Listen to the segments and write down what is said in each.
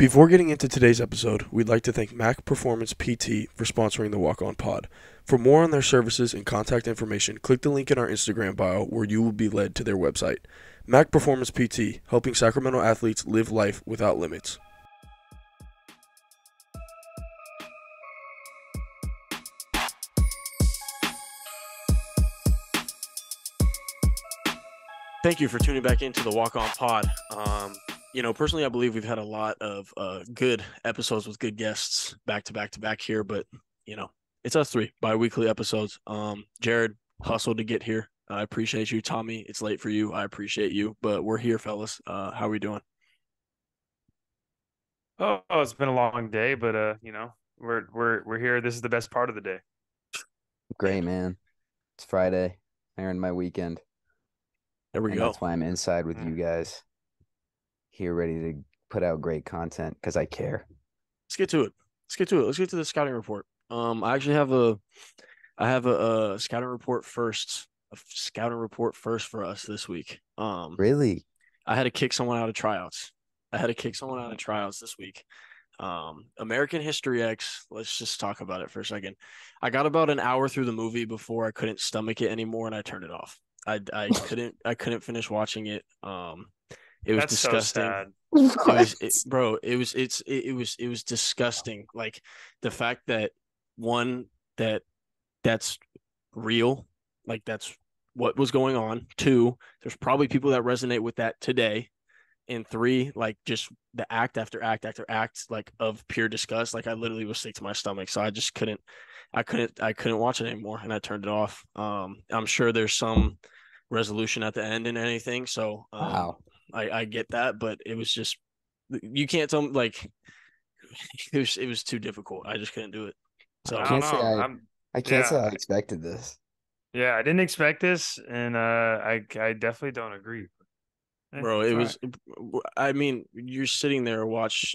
Before getting into today's episode, we'd like to thank Mac Performance PT for sponsoring the Walk On Pod. For more on their services and contact information, click the link in our Instagram bio where you will be led to their website. Mac Performance PT, helping Sacramento athletes live life without limits. Thank you for tuning back into the Walk On Pod. Um, you know, personally, I believe we've had a lot of uh, good episodes with good guests back to back to back here, but you know, it's us three bi-weekly episodes. Um, Jared hustled to get here. I appreciate you, Tommy. It's late for you. I appreciate you, but we're here, fellas. Uh, how are we doing? Oh, oh, it's been a long day, but uh, you know, we're we're we're here. This is the best part of the day. Great, man. It's Friday. I earned my weekend. There we and go. That's why I'm inside with Mm. you guys. Here ready to put out great content because I care. Let's get to it. Let's get to it. Let's get to the scouting report. Um, I actually have a, I have a, a scouting report first. a scouting report first for us this week. Um, Really? I had to kick someone out of tryouts. I had to kick someone out of tryouts this week. Um, American History X. Let's just talk about it for a second. I got about an hour through the movie before I couldn't stomach it anymore, and I turned it off. I I couldn't I couldn't finish watching it. Um, it was That's disgusting. so. It was, it, bro. It was it's it, it was it was disgusting. Like the fact that one that that's real, like that's what was going on. Two, there's probably people that resonate with that today. And three, like just the act after act after act, like of pure disgust. Like I literally was sick to my stomach, so I just couldn't, I couldn't, I couldn't watch it anymore, and I turned it off. Um, I'm sure there's some resolution at the end and anything, so um, Wow. I I get that, but it was just you can't tell me like it was it was too difficult. I just couldn't do it. So I can't don't say. I- I'm, I can't say I expected this. yeah, I didn't expect this, and uh, I I definitely don't agree. Eh, bro, it all was. I mean, you're sitting there watch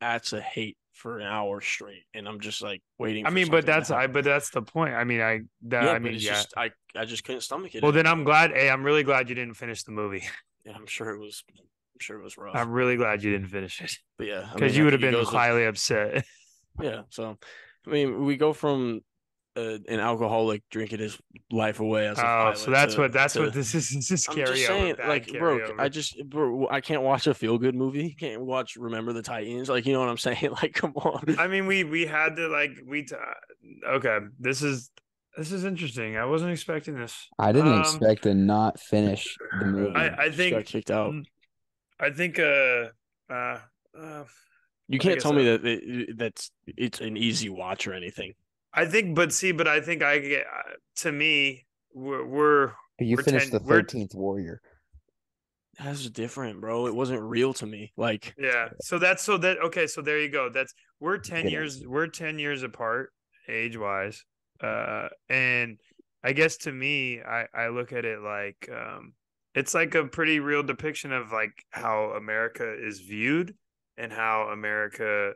acts of hate for an hour straight, and I'm just like waiting. I mean, but that's I but that's the point. I mean, I that yeah, I mean, yeah. just I I just couldn't stomach it. well, then I'm glad. Hey, I'm really glad you didn't finish the movie. Yeah, I'm sure it was. I'm sure it was rough. I'm really glad you didn't finish it but yeah, I because mean, you would have been with- highly upset. Yeah. So, I mean, we go from uh, an alcoholic drinking his life away as a Oh, so that's to- what that's to- what this is. This is I'm just saying, like, bro. I just, bro, I can't watch a feel good movie. Can't watch Remember the Titans. Like, you know what I'm saying? Like, come on. I mean, we we had to like we. T- okay, this is this is interesting. I wasn't expecting this. I didn't Um, expect to not finish the movie. I- I Just got think- kicked out. Mm, I think. Uh. Uh. uh You can't guess tell me that it, that's it's an easy watch or anything. I think, but see, but I think I get uh, to me, we're, we're you we're finished ten- the thirteenth warrior. That's different, bro. It wasn't real to me. Like, yeah. So that's so that okay. So there you go. That's we're ten years. We're ten years apart, age wise. Uh, and I guess to me, I I look at it like um, it's like a pretty real depiction of like how America is viewed and how America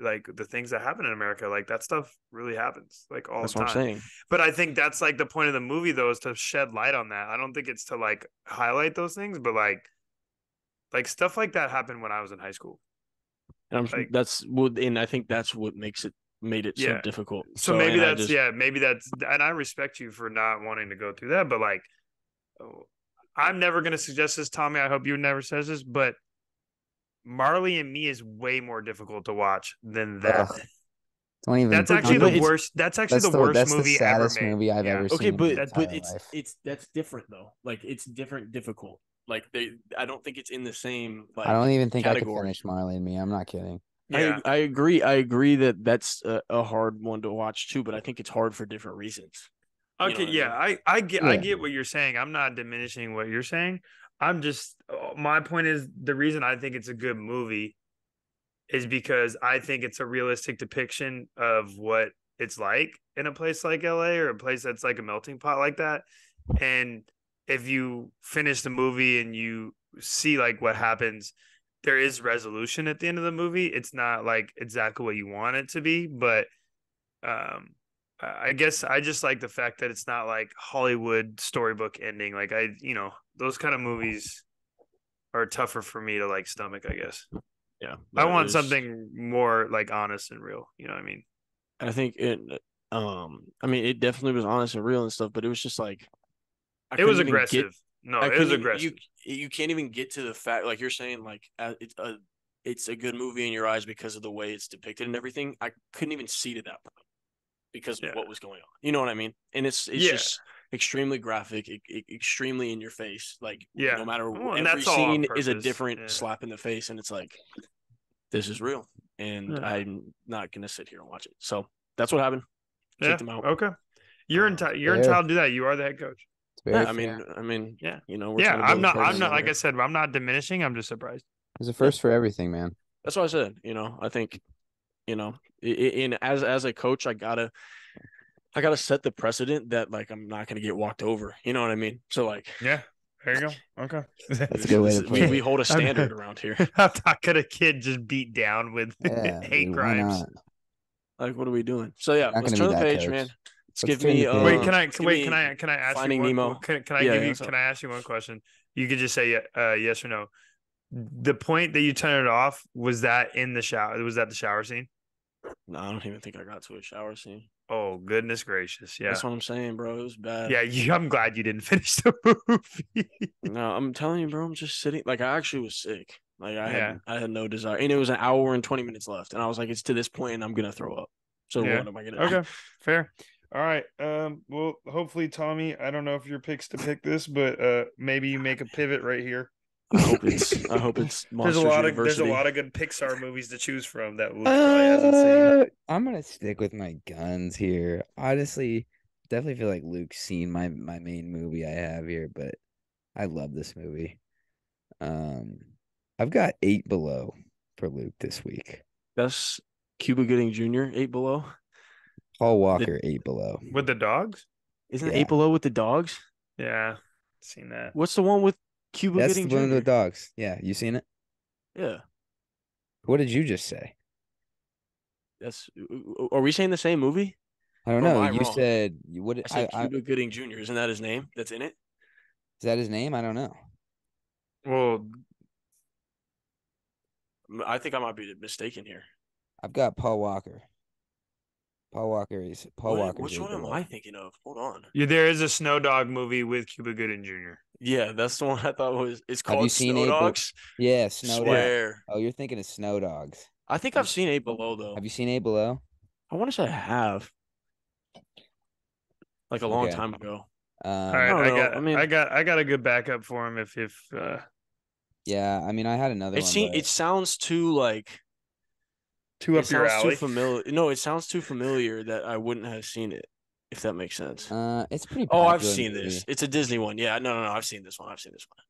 like the things that happen in America, like that stuff really happens like all that's the what time. I'm saying. But I think that's like the point of the movie, though, is to shed light on that. I don't think it's to like highlight those things, but like, like stuff like that happened when I was in high school. And I'm, Like- that's what, and I think that's what makes it made it so difficult. So, maybe that's just- yeah, maybe that's and I respect you for not wanting to go through that, but like, I'm never gonna suggest this, Tommy. I hope you never says this, but Marley and Me is way more difficult to watch than that. Ugh, Don't even. That's actually the worst. That's actually That's the, the, worst that's movie the saddest ever made. movie I've Yeah. ever Okay, seen. but but it's life. it's that's different though. Like it's different, difficult. Like they, I don't think it's in the same. Like I don't even think I could finish Marley and Me. I'm not kidding. Yeah. I I agree. I agree that that's a, a hard one to watch too. But I think it's hard for different reasons. You know Okay, I yeah, I I get I get what you're saying. I'm not diminishing what you're saying. I'm just uh, my point is the reason I think it's a good movie is because I think it's a realistic depiction of what it's like in a place like LA or a place that's like a melting pot like that. And if you finish the movie and you see like what happens, there is resolution at the end of the movie. It's not like exactly what you want it to be, but um I guess I just like the fact that it's not like Hollywood storybook ending. Like I, you know, those kind of movies are tougher for me to like stomach. I guess. Yeah, I want it's- something more like honest and real. You know what I mean? I think it. Um, I mean, it definitely was honest and real and stuff, but it was just like I it was couldn't get- aggressive. No, I it was aggressive. You you can't even get to the fact like you're saying like uh, it's a it's a good movie in your eyes because of the way it's depicted and everything. I couldn't even see to that point because Yeah. of what was going on. You know what I mean? And it's it's Yeah. just extremely graphic, extremely in your face. Like Yeah. no matter Well, and every that's all scene is a different Yeah. slap in the face, and it's like this is real, and Yeah. I'm not gonna sit here and watch it. So that's what happened. yeah. Kicked him out. Okay. You're Um, entitled. You're fair. entitled to do that. You are the head coach. It's very Yeah, I mean, I mean, Yeah. you know, we're Yeah, I'm not. I'm not. Like. I said, I'm not diminishing. I'm just surprised. There's a first for everything, man. That's what I said. You know, I think, you know, i- i- in as as a coach, I gotta, I gotta set the precedent that like I'm not gonna get walked over. You know what I mean? So like, Yeah. There you go. Okay. That's a good way to we, it. we hold a standard around here. I'm not gonna kid just beat down with Yeah, hate dude, why crimes. Like, what are we doing? So yeah, let's turn the page, coach. man. Let's, Let's give me. the Uh. Wait, can I give wait? Can I can I ask Finding you one? Nemo. Can, can I Yeah, give yeah, you? so- Can I ask you one question? You could just say uh, yes or no. The point that you turned it off was that in the shower. Was that the shower scene? No, I don't even think I got to a shower scene. Oh goodness gracious! Yeah, That's what I'm saying, bro. It was bad. yeah. You, I'm glad you didn't finish the movie. No, I'm telling you, bro. I'm just sitting. Like I actually was sick. Like I Yeah. had, I had no desire, and it was an hour and 20 minutes left, and I was like, it's to this point, and I'm gonna throw up. So Yeah. what am I gonna? do? Okay, fair. All right. Um. Well, hopefully, Tommy. I don't know if your picks to pick this, but uh, maybe you make a pivot right here. I hope it's. I hope it's. There's a Monsters lot of there's a lot of good Pixar movies to choose from that Luke probably hasn't seen. Uh, I'm gonna stick with my guns here. Honestly, definitely feel like Luke's seen my my main movie I have here, but I love this movie. Um, I've got eight below for Luke this week. That's Cuba Gooding Jr. Eight Below. Paul Walker eight below. With the dogs? Isn't Yeah. Eight Below with the dogs? Yeah, seen that. What's the one with Cuba That's the one with the dogs. Yeah, you seen it? Yeah, What did you just say? that's. Are we saying the same movie? I don't know. I You wrong? said you what? I I, said I, is Cuba Gooding Jr. Isn't that his name? That's in it. that his name? I don't know. Well, I think I might be mistaken here. I've got Paul Walker. Paul Walker is Paul What- Walker. Which one am I thinking of? Hold on. yeah, there is a Snow Dog movie with Cuba Gooding Jr. Yeah, that's the one I thought was. It's Have you called seen Snow Eight Be- Yeah, Snow Dog. Swear. Oh, you're thinking of Snow Dogs. I think I've seen Eight Below though. Have you seen Eight Below? I want to say I have. Like a long Okay. time ago. Um, All right, don't I, know, got, I mean, I got, I got a good backup for him if, if, uh, Yeah, I mean, I had another It seems but it sounds too like two it your sounds too familiar. No, it sounds too familiar that I wouldn't have seen it. If that makes sense. uh, it's pretty. oh, I've seen movie. this. It's a Disney one. Yeah, no, no, no. I've seen this one. I've seen this one.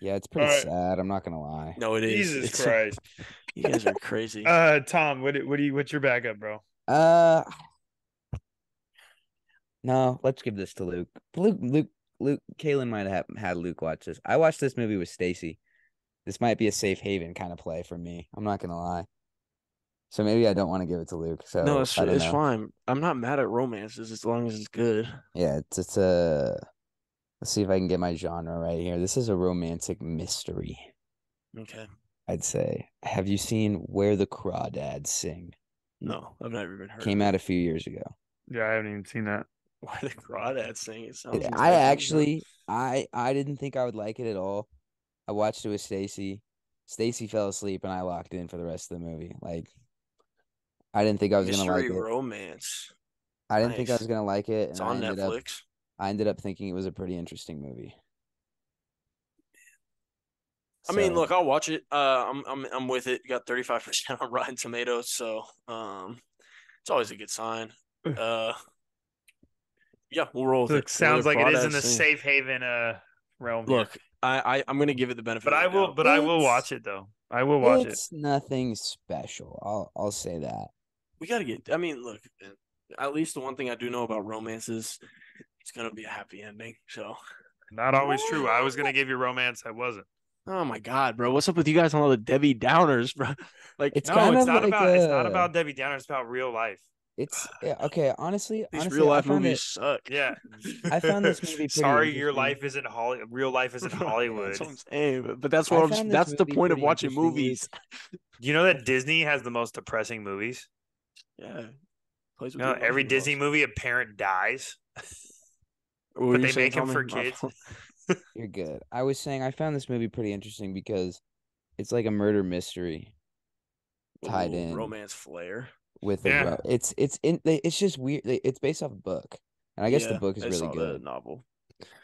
Yeah, it's pretty Alright. sad. I'm not gonna lie. No, it is. Jesus It's- Christ. you guys are crazy. Uh, Tom, what, do- what do you, what's your backup, bro? Uh, no. Let's give this to Luke. Luke, Luke, Luke. Kaylin might have had Luke watch this. I watched this movie with Stacy. This might be a safe haven kind of play for me. I'm not gonna lie. So maybe I don't want to give it to Luke. So no, it's it's know. fine. I'm not mad at romances as long as it's good. Yeah, it's it's a. Let's see if I can get my genre right here. This is a romantic mystery. Okay. I'd say. Have you seen Where the Crawdads Sing? No, I've never even heard. Came of out a few years ago. Yeah, I haven't even seen that. it. Why the crawdads sing? It sounds. I actually, I I didn't think I would like it at all. I watched it with Stacy. Stacy fell asleep, and I locked in for the rest of the movie. Like, I didn't think I that. was gonna like mystery it. romance. I didn't think I was gonna like it, It's and I on ended up Netflix. I ended up thinking it was a pretty interesting movie. I mean, look, I'll watch it. Uh, I'm I'm I'm with it. Got 35 percent on Rotten Tomatoes, so um, it's always a good sign. Uh, yeah, we'll roll with So it. it sounds Where like it is in the crawdads safe haven, uh, realm. here. Look, I, I I'm gonna give it the benefit. but of I the will, doubt. but I will watch it though. I will watch it. it's nothing special. I'll I'll say that. We gotta get. I mean, look, at least the one thing I do know about romance is it's gonna be a happy ending. So, Not always true. I was gonna give you romance. I wasn't. oh my god, bro, what's up with you guys on all the Debbie Downers, bro? Like, It's no, kind it's of not like about. It's not about Debbie Downers. It's about real life. It's yeah, okay. Honestly, These honestly, real I life found movies it- suck. Yeah. I found this movie pretty Sorry, your life isn't Holly. Real life isn't Hollywood. That's what I'm saying. But, but that's what I'm, that's the point of watching movies. Do you know that Disney has the most depressing movies? Yeah. Plays with You know, every Disney also. movie, a parent dies. But they saying, make 'em Tommy? for kids. You're good. I was saying I found this movie pretty interesting because it's like a murder mystery tied Ooh, in romance flair. with the Yeah. ro- it's it's in it's just weird. It's based off a book, and I guess the book is I really saw that good. novel.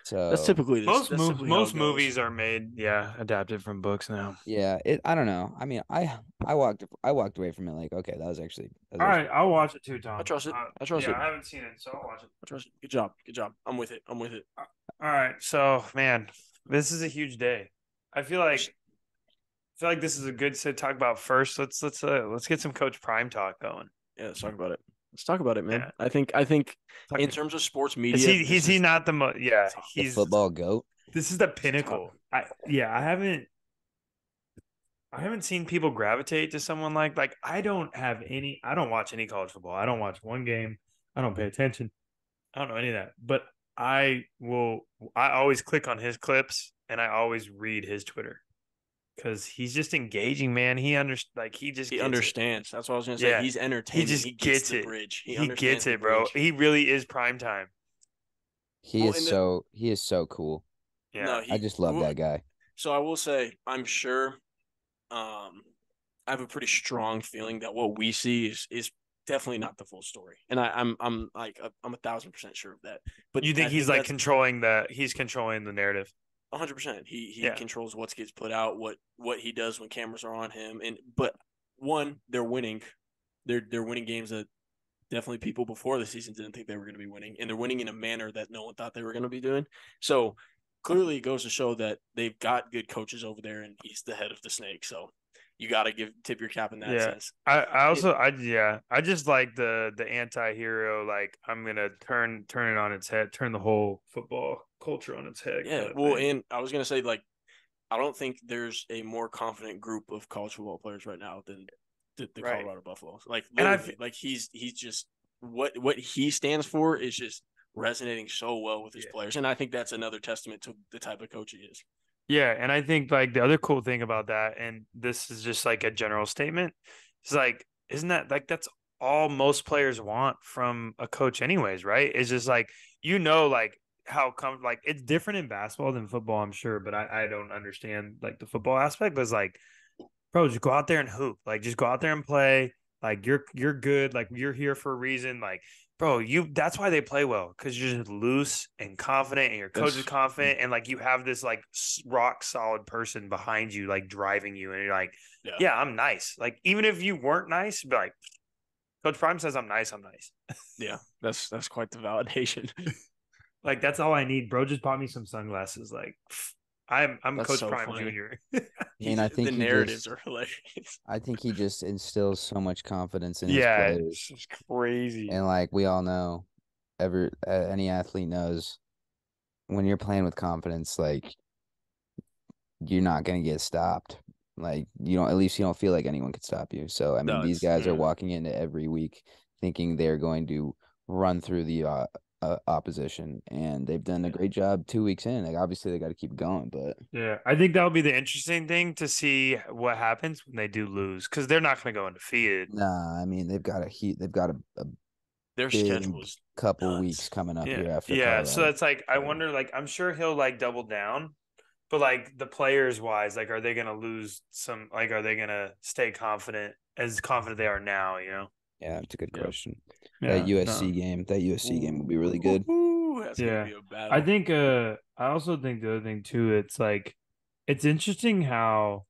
So That's typically the- Most that's mov- typically most movies are made, yeah, adapted from books now. yeah. It I don't know. I mean, I I walked I walked away from it like okay, that was actually. That was All actually- right, I'll watch it too, Tom. I trust it. Uh, I trust yeah, it. I haven't seen it, so I'll watch it. I trust it. Good job. Good job. I'm with it. I'm with it. All right, so man, this is a huge day. I feel like I feel like this is a good to talk about first. Let's let's uh let's get some Coach Prime talk going. Yeah, let's talk about it. Let's talk about it, man. Yeah. I think I think Talk- in terms of sports media, is he this he's he not the most yeah tough. the he's football goat. this is the pinnacle. I yeah I haven't I haven't seen people gravitate to someone like like I don't have any I don't watch any college football. I don't watch one game. I don't pay attention. I don't know any of that. But I will I always click on his clips and I always read his Twitter. Cuz he's just engaging, man. He under like he just he gets it. understands. That's what I was gonna say. Yeah. He's entertaining. He just gets, gets the it. bridge. He, understands gets it, bro. He really is prime time. He Well, is and the- so he is so cool. Yeah. No, he, I just love well, that guy. So I will say, I'm sure. Um, I have a pretty strong feeling that what we see is is definitely not the full story, and I, I'm I'm like a, I'm a thousand percent sure of that. But you think I he's like controlling the he's controlling the narrative. Hundred percent. He he Yeah. controls what gets put out, what what he does when cameras are on him, and but one, they're winning. They're they're winning games that definitely people before the season didn't think they were going to be winning, and they're winning in a manner that no one thought they were going to be doing. So clearly, it goes to show that they've got good coaches over there, and he's the head of the snake. So you got to give tip your cap in that Yeah. sense. I, I also I yeah I just like the the anti-hero like I'm gonna turn turn it on its head turn the whole football culture on its head Yeah, well, thing. and I was gonna say like, I don't think there's a more confident group of college football players right now than the, the Right. Colorado Buffalo. Like, And I literally, fe- like he's he's just what what he stands for is just resonating so well with his Yeah. players, and I think that's another testament to the type of coach he is. Yeah and I think like the other cool thing about that and this is just like a general statement it's like isn't that like that's all most players want from a coach anyways right? It's just like you know like how come like it's different in basketball than football i'm sure but i i don't understand like the football aspect but it's like bro just go out there and hoop like just go out there and play like you're you're good like you're here for a reason like bro you that's why they play well because you're just loose and confident and your coach is confident and like you have this like rock solid person behind you like driving you and you're like Yeah. yeah, i'm nice like even if you weren't nice be like coach prime says i'm nice i'm nice Yeah, that's that's quite the validation. like that's all i need bro just bought me some sunglasses like i'm i'm That's coach so prime funny. junior I mean, I think the narratives just- are hilarious. I think he just instills so much confidence in his yeah players. it's crazy And like we all know, every uh, any athlete knows, when you're playing with confidence, like you're not gonna get stopped. Like you don't, at least you don't feel like anyone could stop you. So I mean, No, these guys are mm. walking into every week thinking they're going to run through the uh, uh, opposition, and they've done a great job two weeks in. Like obviously they got to keep going, but Yeah, I think that'll be the interesting thing to see what happens when they do lose because they're not going to go undefeated. nah, I mean they've got a heat. They've got a, a Their schedule couple Nuts. weeks coming up here after. yeah. So Colorado. it's like I So- wonder, like I'm sure he'll like double down, but like the players wise, like are they going to lose some? Like are they going to stay confident as confident they are now? You know? Yeah, it's a good Yeah. question. that USC game, that USC game will be really good. Ooh, that's Yeah. gonna be a. I think uh I also think the other thing too, it's like it's interesting how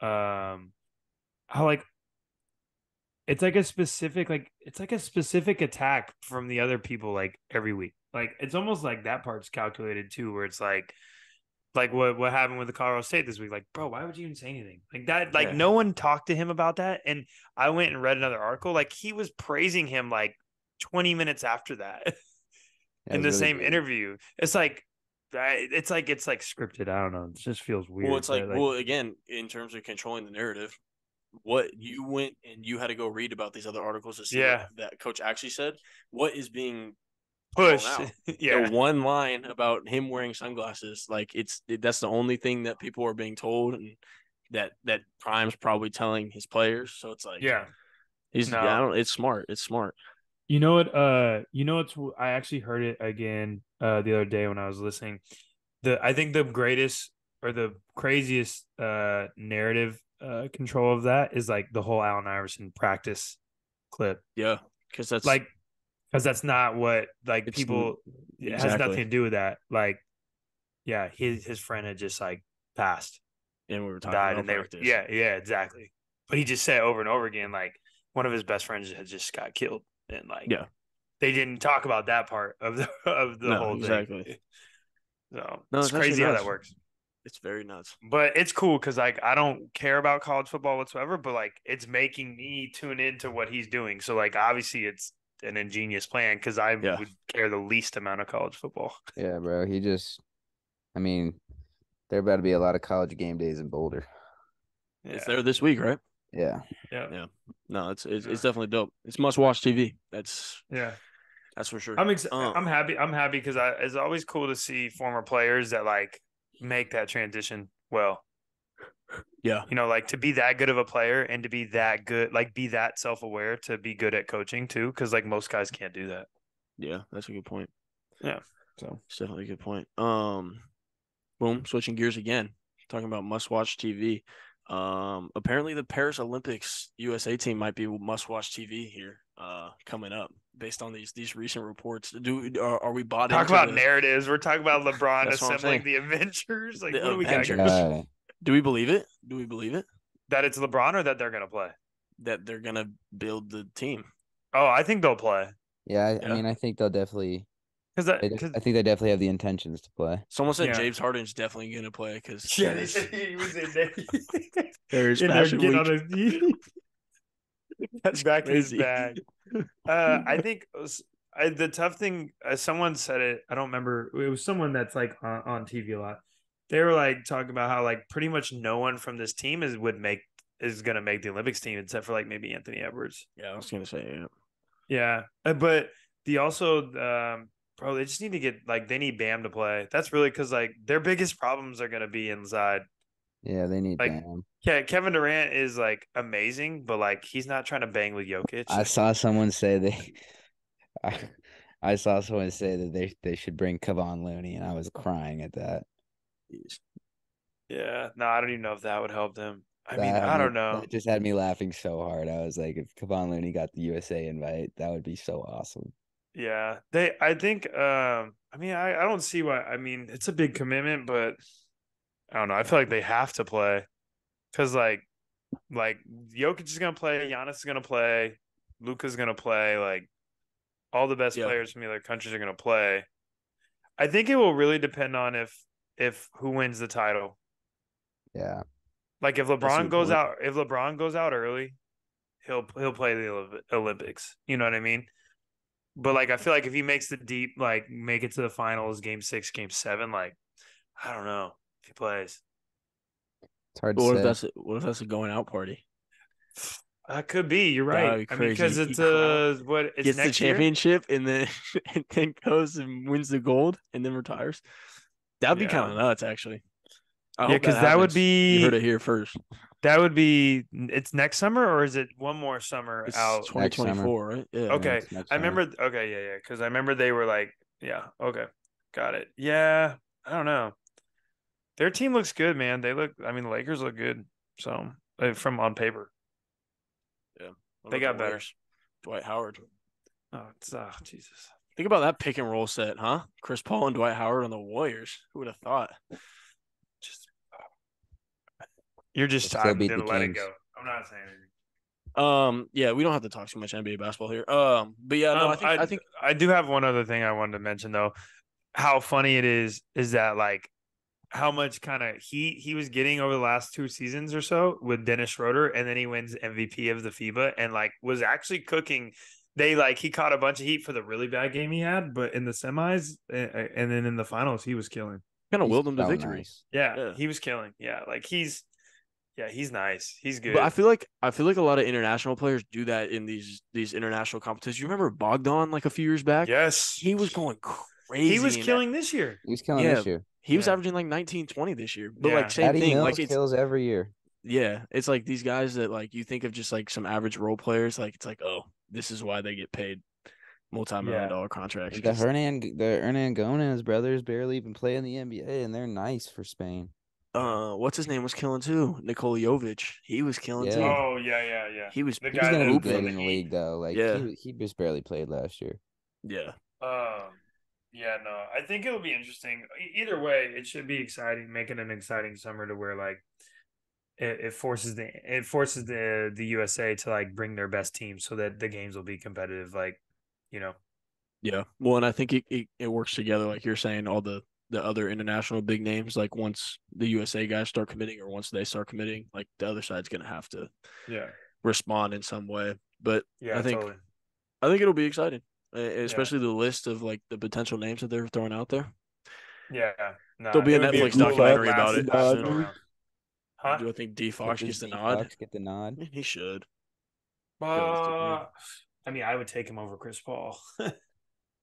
um how like it's like a specific like it's like a specific attack from the other people like every week. Like it's almost like that part's calculated too, where it's like like what what happened with the Colorado State this week. Like, bro, why would you even say anything? Like that, like Yeah. no one talked to him about that. And I went and read another article. Like he was praising him like 20 minutes after that. Yeah, in the really same good. interview. It's like it's like it's like scripted. I don't know. It just feels weird. well, it's like that, well again in terms of controlling the narrative. what you went and you had to go read about these other articles to see Yeah. what that coach actually said. What is being Push. yeah. the one line about him wearing sunglasses? Like it's it, that's the only thing that people are being told, and that that Prime's probably telling his players. So it's like Yeah. he's No. I don't. It's smart. It's smart. You know what? Uh, you know what's? I actually heard it again uh the other day when I was listening. The I think the greatest or the craziest uh narrative uh control of that is like the whole Allen Iverson practice clip. Yeah, because that's Like, because that's not what like It's people. It has nothing to do with that. Like, yeah, his his friend had just like passed, and we were talking died, about and they were practice. yeah yeah exactly. But he just said over and over again like one of his best friends had just got killed, and like Yeah. they didn't talk about that part of the of the No, whole exactly. thing. So No, it's it's crazy how nuts. that works. it's very nuts. But it's cool because like I don't care about college football whatsoever, but like it's making me tune into what he's doing. So like obviously it's an ingenious plan because I Yeah. would care the least amount of college football. Yeah, bro. He just, I mean, there about to be a lot of college game days in Boulder. It's there this week, right? Yeah. Yeah. Yeah. No, it's it's, it's definitely dope. It's must watch TV. That's Yeah. that's for sure. I'm ex- Um, I'm happy. I'm happy because I it's always cool to see former players that like make that transition well. Yeah. You know, like to be that good of a player and to be that good, like be that self aware to be good at coaching too. Cause like most guys can't do that. yeah, that's a good point. Yeah. So It's definitely a good point. Um, boom, switching gears again, talking about must watch TV. Um, apparently the Paris Olympics USA team might be must watch TV here. Uh, coming up based on these these recent reports. Do are, are we bought talk into about the- narratives. We're talking about LeBron That's what I'm assembling the Avengers. Like The what do we got Avengers. here? Uh, Do we believe it? Do we believe it That it's LeBron or that they're gonna play? that they're gonna build the team? Oh, I think they'll play. yeah, I, Yeah. I mean, I think they'll definitely. Cause that, cause I think they definitely have the intentions to play. Someone said Yeah. James Harden's definitely gonna play because yeah, he he was in there. there's in there fashion on his That's back in his bag. Uh, I think was- I, the tough thing, uh, someone said it. I don't remember. It was someone that's like on, on TV a lot. They were like talking about how like pretty much no one from this team is would make is gonna make the Olympics team except for like maybe Anthony Edwards. Yeah, I was gonna say yeah. Yeah, uh, but the also um, bro, they just need to get like they need Bam to play. That's really because like their biggest problems are gonna be inside. Yeah, they need Like, Bam. Yeah, Kevin Durant is like amazing, but like he's not trying to bang with Jokic. I saw someone say they. I, I saw someone say that they they should bring Kevon Looney, and I was crying at that. Jeez. Yeah, no, I don't even know if that would help them. I mean, That had I don't know. That just had me laughing so hard. I was like, if Kevon Looney got the USA invite, that would be so awesome. Yeah, they. I think. Um, I mean, I, I don't see why. I mean, it's a big commitment, but I don't know. I feel like they have to play because, like, like Jokic is gonna play, Giannis is gonna play, Luka's gonna play. Like, all the best Yeah. players from the other countries are gonna play. I think it will really depend on if if who wins the title. Yeah, Like, if LeBron goes point. out, if LeBron goes out early, he'll he'll play the Olympics. You know what I mean? But like, I feel like if he makes the deep, like, make it to the finals, game six, game seven, like, I don't know if he plays. it's hard But to what if say. that's a, what if that's a going out party? That could be. You're right. be I mean, because it's a uh, what it's Gets the next year? championship and then and then goes and wins the gold and then retires. That'd be Yeah. kind of nuts, actually. I Yeah, because that would happens. You heard be it here first. that would be. It's next summer, or is it one more summer It's out? 2024, right? Yeah. Okay. Next- next I summer. remember. Okay, yeah, yeah. Because I remember they were like, yeah, okay, got it. Yeah, I don't know. Their team looks good, man. They look. I mean, the Lakers look good. So uh, from on paper, yeah, they got the better. Dwight Howard. oh, it's oh, Jesus. Think about that pick and roll set, huh? Chris Paul and Dwight Howard on the Warriors. Who would have thought? Just you're just They'll still I'm beat gonna let it go. I'm not saying anything. Um, yeah, we don't have to talk too much NBA basketball here. Um, but yeah, no, Um, I think I, think I do have one other thing I wanted to mention though. How funny it is is that like how much kind of heat he was getting over the last two seasons or so with Dennis Schroeder, and then he wins MVP of the FIBA and like was actually cooking. They like he caught a bunch of heat for the really bad game he had, but in the semis uh, and then in the finals he was killing. kind of willed him to so victory. nice. Yeah, Yeah. he was killing. Yeah, like he's Yeah, he's nice. He's good. But I feel like I feel like a lot of international players do that in these these international competitions. You remember Bogdan like a few years back? yes, He was going crazy. He was in that. killing this year. He was killing Yeah, this year. He was Yeah. averaging like 19, 20 this year. But Yeah. like same Patty thing. Mills Like it's kills every year. yeah, it's like these guys that like you think of just like some average role players. Like it's like oh, this is why they get paid multi-million Yeah. dollar contracts. The 'cause, Hernan the Hernangómez brothers barely even play in the NBA, and they're nice for Spain. uh, what's his name was killing too? Nikola Jovic. He was killing too. Yeah. Oh yeah, yeah, yeah. He was The He's guy gonna be good in the the league though. Like Yeah. he he just barely played last year. yeah. Um, yeah, no, I think it'll be interesting. Either way, it should be exciting, making an exciting summer to where like it, it forces the it forces the the USA to like bring their best team so that the games will be competitive. Like, you know, Yeah. Well, and I think it, it, it works together, like you're saying, all the the other international big names, like once the USA guys start committing or once they start committing, like the other side's gonna have to yeah, respond in some way. But yeah, I think totally. I think it'll be exciting. Especially the list of like the potential names that they're throwing out there. Yeah, nah, There'll be a Netflix cool, documentary about it last soon. go around. Huh? Do I think D Fox Does gets the D nod? Fox get the nod. I mean, he should. Uh, I mean, I would take him over Chris Paul.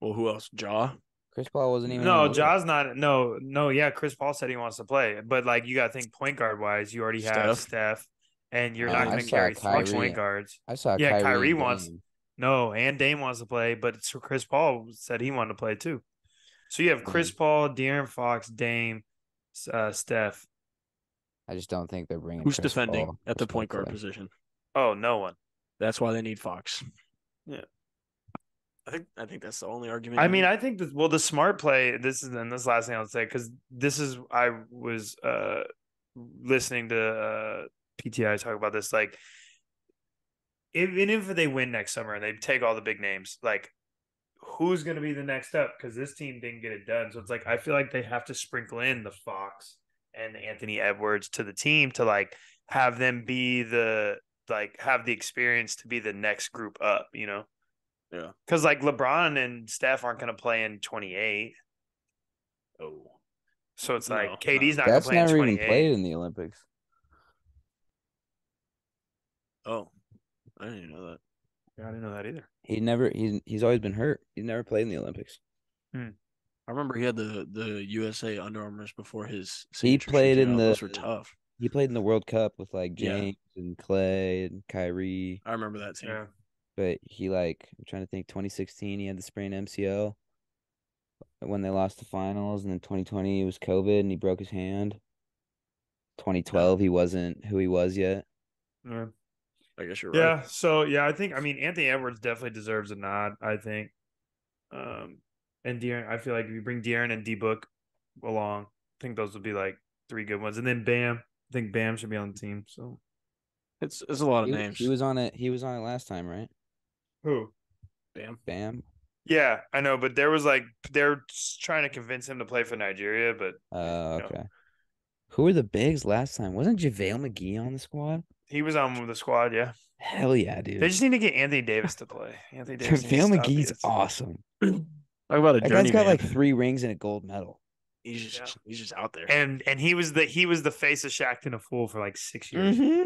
Well, who else? Ja. Chris Paul wasn't even. No, on the list. Ja's not. No, no. Yeah, Chris Paul said he wants to play, but like you got to think point guard wise, you already have Steph. Steph, and you're Uh, not going to carry three point guards. I saw. Yeah, Kyrie, Kyrie wants- Dame. No, and Dame wants to play, but it's Chris Paul said he wanted to play too. So you have Chris Paul, De'Aaron Fox, Dame, uh, Steph. I just don't think they're bringing. Who's Chris defending Paul, at the point guard position? Oh, no one. That's why they need Fox. Yeah. I think I think that's the only argument. I mean, need. I think that well, the smart play. This is and this last thing I'll say because this is I was uh listening to uh PTI talk about this. Like, even if they win next summer and they take all the big names, like who's going to be the next up? Because this team didn't get it done. So it's like I feel like they have to sprinkle in the Fox and Anthony Edwards to the team to like have them be the like have the experience to be the next group up. You know. Yeah. Because like LeBron and Steph aren't going to play in 28. oh, So it's like no. KD's not going to That's play never 28. even played in the Olympics. oh, I didn't even know that. Yeah, I didn't know that either. He never. He's he's always been hurt. He's never played in the Olympics. Hmm. I remember he had the the USA Under Armours before his. He played in out. Those the- were tough. He played in the World Cup with like Yeah. James and Clay and Kyrie. I remember that team. Yeah. But he like I'm trying to think. 2016, he had the sprained MCL when they lost the finals, and then 2020 it was COVID and he broke his hand. 2012 he wasn't who he was yet. Yeah. I guess you're right. Yeah. So yeah, I think I mean Anthony Edwards definitely deserves a nod. I think, um, and De'Aaron. I feel like if you bring De'Aaron and D Book along, I think those would be like three good ones. And then Bam. I think Bam should be on the team. So It's it's a lot of He, names. he was on it. He was on it last time, right? who? Bam. Bam. Yeah, I know, but there was like they're trying to convince him to play for Nigeria, but Uh, No. okay. Who were the bigs last time? Wasn't JaVale McGee on the squad? he was on the squad. Yeah, Hell yeah, dude. they just need to get Anthony Davis to play. Anthony Davis. needs JaVale stop McGee's awesome. Talk about a That journeyman. guy's got like three rings and a gold medal. he's just Yeah. he's just out there. and and he was the he was the face of Shaqtin' a fool for like six years. Mm-hmm.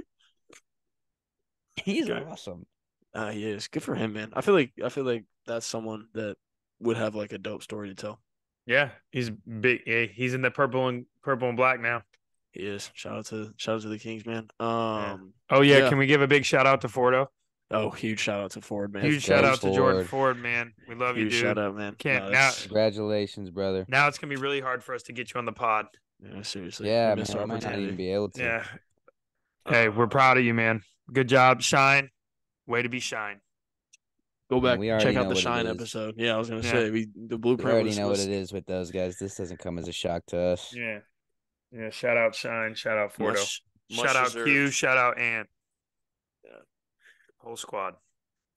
He's Good. awesome. Uh, he is good for him, man. I feel like I feel like that's someone that would have like a dope story to tell. Yeah, he's big. Yeah, he's in the purple and purple and black now. He is. Shout out to shout out to the Kings, man. Um, Oh yeah, Yeah. can we give a big shout out to Fordo? Oh, huge shout out to Ford, man. Huge shout go, out to Jordan Ford. Ford, man. We love huge you, dude. shout out, man. Can't- No, now- Congratulations, brother. Now it's gonna be really hard for us to get you on the pod. yeah, seriously. Yeah, we man. missed I our might not opportunity. even be able to. Yeah. Hey, we're proud of you, man. Good job, Shine. Way to be Shine. Go back, we check out the Shine episode. Yeah, I was gonna Yeah. say we the We blueprint. already was, know was what it is with those guys. This doesn't come as a shock to us. Yeah. Yeah. Shout out Shine. Shout out Fordo. Much, much shout out deserved. Q. Shout out Ann. Yeah. Whole squad.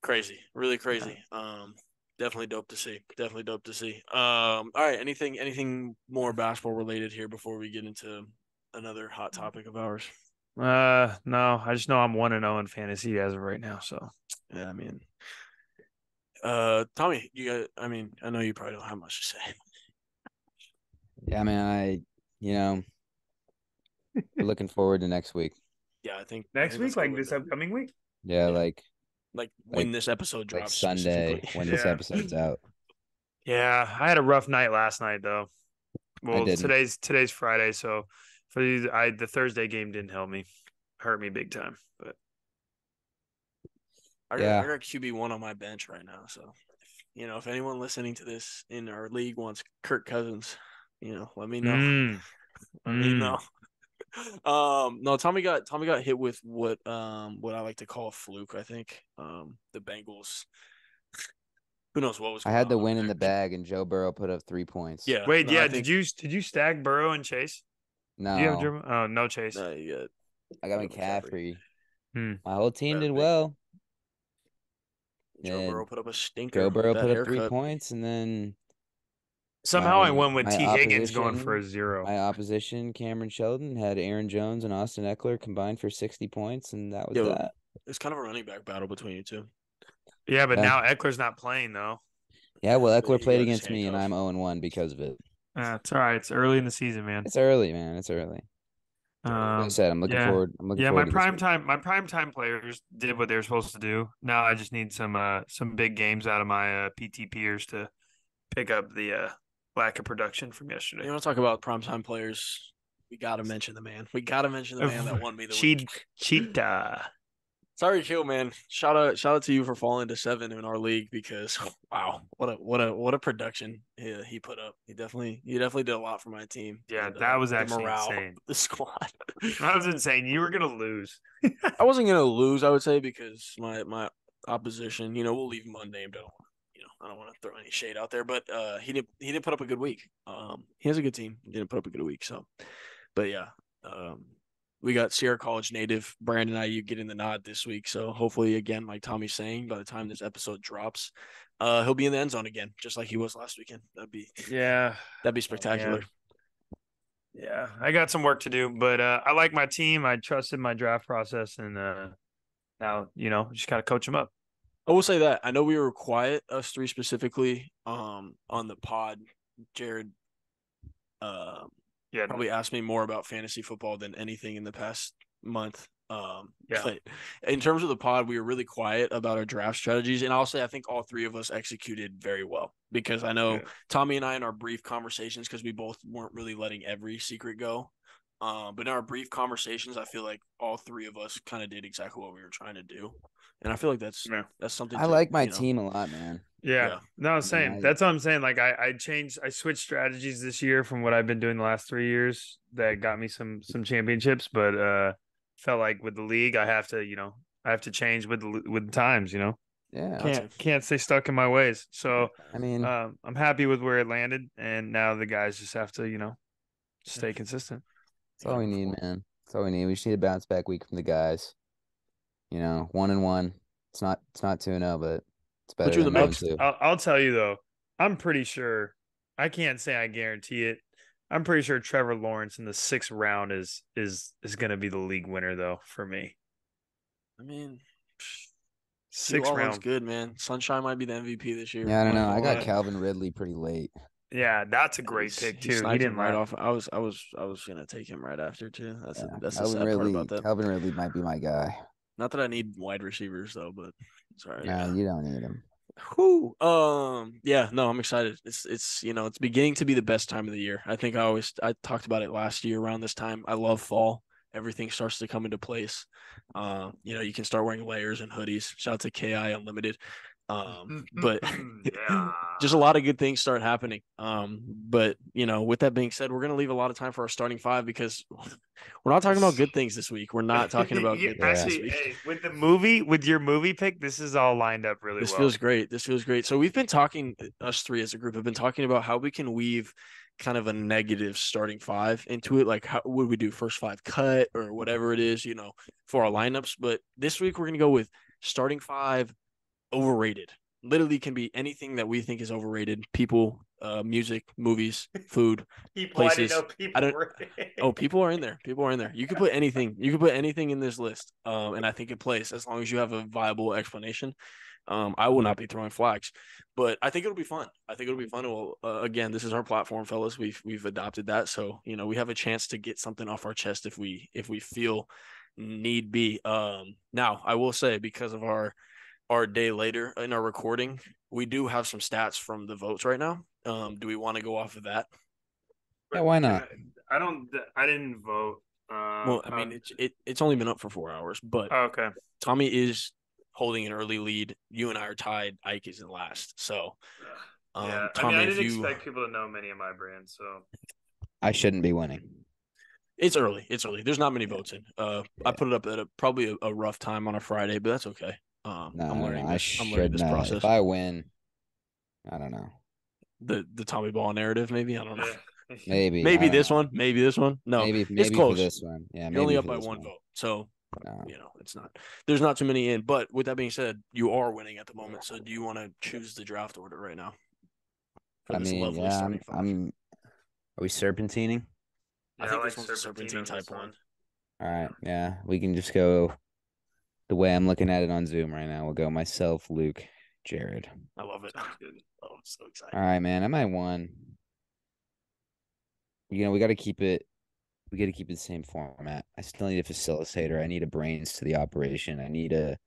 crazy, really crazy. Um, definitely dope to see. Definitely dope to see. Um, all right, anything anything more basketball related here before we get into another hot topic of ours? Uh no, I just know I'm one and zero in fantasy as of right now. So Yeah, I mean, uh, Tommy, you got. I mean, I know you probably don't have much to say. Yeah, man. I, you know, looking forward to next week. Yeah, I think I Next think week, like this upcoming week. Yeah, Yeah. like like when like- this episode like drops Sunday specifically. when this episode's out. Yeah, I had a rough night last night though. Well, today's today's Friday, so for these, I the Thursday game didn't help me, hurt me big time. But I got, Yeah. I got QB one on my bench right now. So, you know, if anyone listening to this in our league wants Kirk Cousins, you know, let me know. Mm, Let me mm. know. Um, no, Tommy got Tommy got hit with what um what I like to call a fluke. I think um the Bengals. Who knows what was? I had the on over win in the bag, and Joe Burrow put up three points. Yeah. wait, no, yeah, I did think- you did you stack Burrow and Chase? no, Do you have Ja'Marr? Oh no, Chase. No, you got I got Joe McCaffrey. Hmm. My whole team Better did be. well. Joe Yeah, Burrow put up a stinker. Joe Burrow that put up three points, and then Somehow I my- went with my Tee Higgins going for a zero. my opposition, Cameron Sheldon, had Aaron Jones and Austin Ekeler combined for sixty points, and that was Yeah, that. It's kind of a running back battle between you two. yeah, but Yeah. now Ekeler's not playing though. Yeah, well, Ekeler played against me, and. I'm zero and one because of it. Uh, it's all right. It's early in the season, man. It's early, man. It's early. Like I Um, said, I'm looking yeah. forward. I'm looking yeah, my to this prime week. time, my prime time players did what they were supposed to do. Now I just need some, uh, some big games out of my uh, PT peers to Pick up the uh, lack of production from yesterday. You want to talk about primetime players? We got to mention the man. We got to mention the man that won me the Cheat, week. cheetah. Sorry, Kill man. Shout out, shout out to you for falling to seven in our league because wow, what a what a what a production he, he put up. He definitely he definitely did a lot for my team. Yeah, and, that uh, was the actually morale insane. The squad. I was insane. You were gonna lose. I wasn't gonna lose, I would say, because my my opposition, you know, we'll leave him unnamed. I don't, I don't want to throw any shade out there, but uh, he didn't he didn't put up a good week. Um, he has a good team. He didn't put up a good week, so, but yeah, um, we got Sierra College native Brandon Aiyuk getting the nod this week. So hopefully, again, like Tommy's saying, by the time this episode drops, uh, he'll be in the end zone again, just like he was last weekend. That'd be Yeah, that'd be spectacular. yeah. I got some work to do, but uh, I like my team. I trusted my draft process, and uh, now you know just gotta coach them up. I will say that I know we were quiet, us three specifically, um, on the pod. Jared, um, Yeah, probably asked me more about fantasy football than anything in the past month. Um, Yeah. in terms of the pod, we were really quiet about our draft strategies, and I'll say I think all three of us executed very well because I know Yeah. Tommy and I in our brief conversations because we both weren't really letting every secret go. Um, but in our brief conversations, I feel like all three of us kind of did exactly what we were trying to do, and I feel like that's Yeah. that's something. I to, like my you know, team a lot, man. Yeah. Yeah. No, I'm saying I- that's what I'm saying. Like I, I changed, I switched strategies this year from what I've been doing the last three years that got me some some championships. But uh felt like with the league, I have to, you know, I have to change with the with the times. You know, Yeah, can't can't stay stuck in my ways. So I mean, um, I'm happy with where it landed, and now the guys just have to, you know, stay consistent. that's all we need, man. That's all we need. We just need a bounce back week from the guys. You know, one and one. It's not. It's not two and zero, but it's better you're than the one most- two. I'll, I'll tell you though, I'm pretty sure. I can't say I guarantee it. I'm pretty sure Trevor Lawrence in the sixth round is is is going to be the league winner though for me. I mean, Sixth rounds good, man. Sunshine might be the MVP this year. Yeah, I don't know. I got. Calvin Ridley pretty late. Yeah, that's a great He's- pick too. He sniped didn't right off. I was, I was, I was gonna take him right after too. That's Yeah. the, that's the sad Ridley. part about that. Calvin Ridley might be my guy. Not that I need wide receivers though, but sorry. Nah, you don't need them. Whew. Um. Yeah. No, I'm excited. It's it's you know it's beginning to be the best time of the year. I think I always I talked about it last year around this time. I love fall. Everything starts to come into place. Uh, You know you can start wearing layers and hoodies. Shout out to Ki Unlimited. Um. But Yeah. just a lot of good things start happening. Um. But you know, with that being said, we're gonna leave a lot of time for our starting five because we're not talking about good things this week. We're not talking about Yeah, good actually, hey, with the movie, with your movie pick, this is all lined up really This well. feels great. This feels great. So we've been talking, us three as a group have been talking about how we can weave kind of a negative starting five into it. Like, how would we do first five cut or whatever it is, you know, for our lineups? But this week we're going to go with starting five overrated. Literally can be anything that we think is overrated. People, uh, music, movies, food. people, I places. know people I don't- Oh, people are in there. People are in there. You can put anything. You can put anything in this list, um, and I think it plays as long as you have a viable explanation. Um, I will not be throwing flags, but I think it'll be fun. I think it'll be fun. Well, uh, again, this is our platform, fellas. We've we've adopted that, so you know we have a chance to get something off our chest if we if we feel need be. Um, now I will say because of our our day later in our recording, we do have some stats from the votes right now. Um, do we want to go off of that? Yeah, why not? I don't. I didn't vote. Um, Well, I mean, it's it, it's only been up for four hours, but oh, okay. Tommy is holding an early lead. You and I are tied. Ike is in last. So, um, yeah, Tommy, I mean, I didn't you, expect people to know many of my brands, so I shouldn't be winning. it's early. It's early. There's not many votes in. Uh, I put it up at a, probably a, a rough time on a Friday, but that's okay. Um, No, I'm learning. no, I this. I'm learning should this not. process. If I win, I don't know. The the Tommy Ball narrative, maybe. I don't know. Maybe. Maybe this know. one. Maybe this one. No, maybe maybe it's for close. this one. Yeah, You're only up by this one vote, so No. you know it's not. There's not too many in. But with that being said, you are winning at the moment. So do you want to choose the draft order right now? I mean, lovely yeah, I'm. I'm. Are we serpentining? I Yeah, think like this one's a serpentine on this type one. All right, yeah, we can just go the way I'm looking at it on Zoom right now. We'll go myself, Luke, Jared. I love it. Oh, I'm so excited. All right, man. I might one. You know, we got to keep it. We got to keep it the same format. I still need a facilitator. I need a brains to the operation. I need a,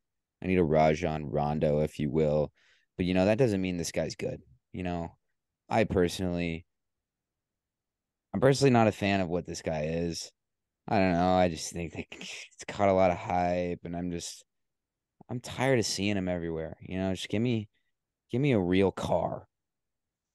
I need a Rajon Rondo, if you will. But you know that doesn't mean this guy's good. You know, I personally, I'm personally not a fan of what this guy is. I don't know. I just think that it's caught a lot of hype, and I'm just, I'm tired of seeing them everywhere. You know, just give me, give me a real car.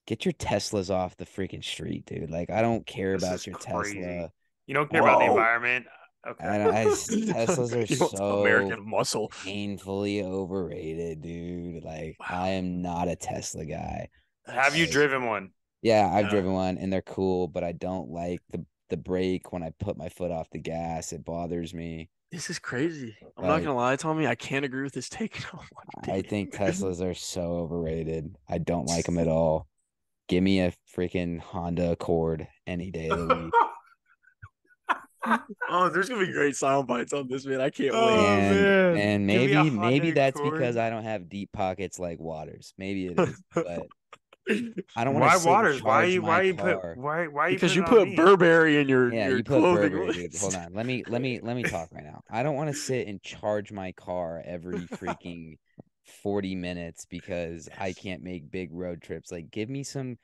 Get your Teslas off the freaking street, dude. Like I don't care This about your crazy. Tesla. You don't care about the environment. Okay. I, I Teslas are so American muscle. painfully overrated, dude. Like I am not a Tesla guy. Have you driven one? Yeah, I've driven one and they're cool, but I don't like the the brake when I put my foot off the gas. It bothers me. This is crazy. I'm Like- not gonna lie, Tommy. I can't agree with this take. No one I think Teslas are so overrated. I don't like them at all. Give me a freaking Honda Accord any day of the week. oh, there's gonna be great sound bites on this, man. I can't Oh, wait. and man. and maybe maybe that's Accord. because I don't have deep pockets like Waters. Maybe it is, but I don't want Why to waters? Why charge you? my Why you car. put? Why? Why you? because put you put on me? Burberry in your Yeah, your you put clothing Burberry, dude. list. Hold on. Let me let me let me talk right now. I don't want to sit and charge my car every freaking 40 minutes because I can't make big road trips. Like give me some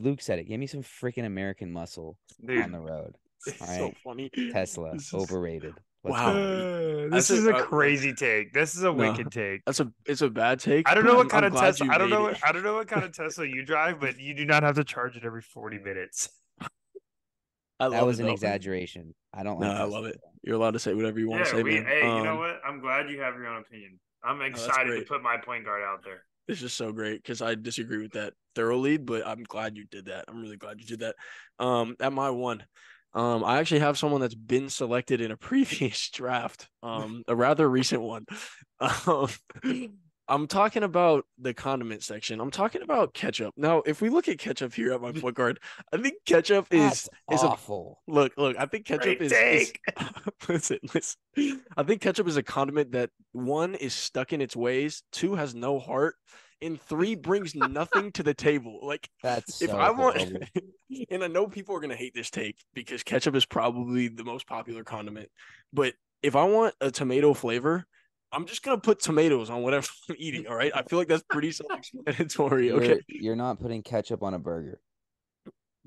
Luke said it. Give me some freaking American muscle Dude, on the road. It's All so funny. Tesla This is- overrated. Let's Wow. uh, this That's is a- a uh, crazy take. This is a No. wicked take. That's a it's a bad take. I don't know what I'm- kind I'm of Tesla. I don't know. What, it. I don't know what kind of Tesla you drive, but you do not have to charge it every forty minutes. I That was it, an though. exaggeration. I don't No, like I love it. You're allowed to say whatever you want to say, we, man. hey, you know Um, what? I'm glad you have your own opinion. I'm that's excited to put my point guard out there. This is so great because I disagree with that thoroughly, but I'm glad you did that. I'm really glad you did that. Um, at my one, um, I actually have someone that's been selected in a previous draft, um, a rather recent one. Um, I'm talking about the condiment section. I'm talking about ketchup. Now, if we look at ketchup here at my point guard, I think ketchup is That's is a awful. Look, look, I think ketchup Great is, is listen, listen. I think ketchup is a condiment that one is stuck in its ways, two has no heart, and three brings nothing to the table. Like That's if so I want and I know people are gonna hate this take because ketchup is probably the most popular condiment. But if I want a tomato flavor, I'm just gonna put tomatoes on whatever I'm eating. All right. I feel like that's pretty self-explanatory. You're, Okay. you're not putting ketchup on a burger.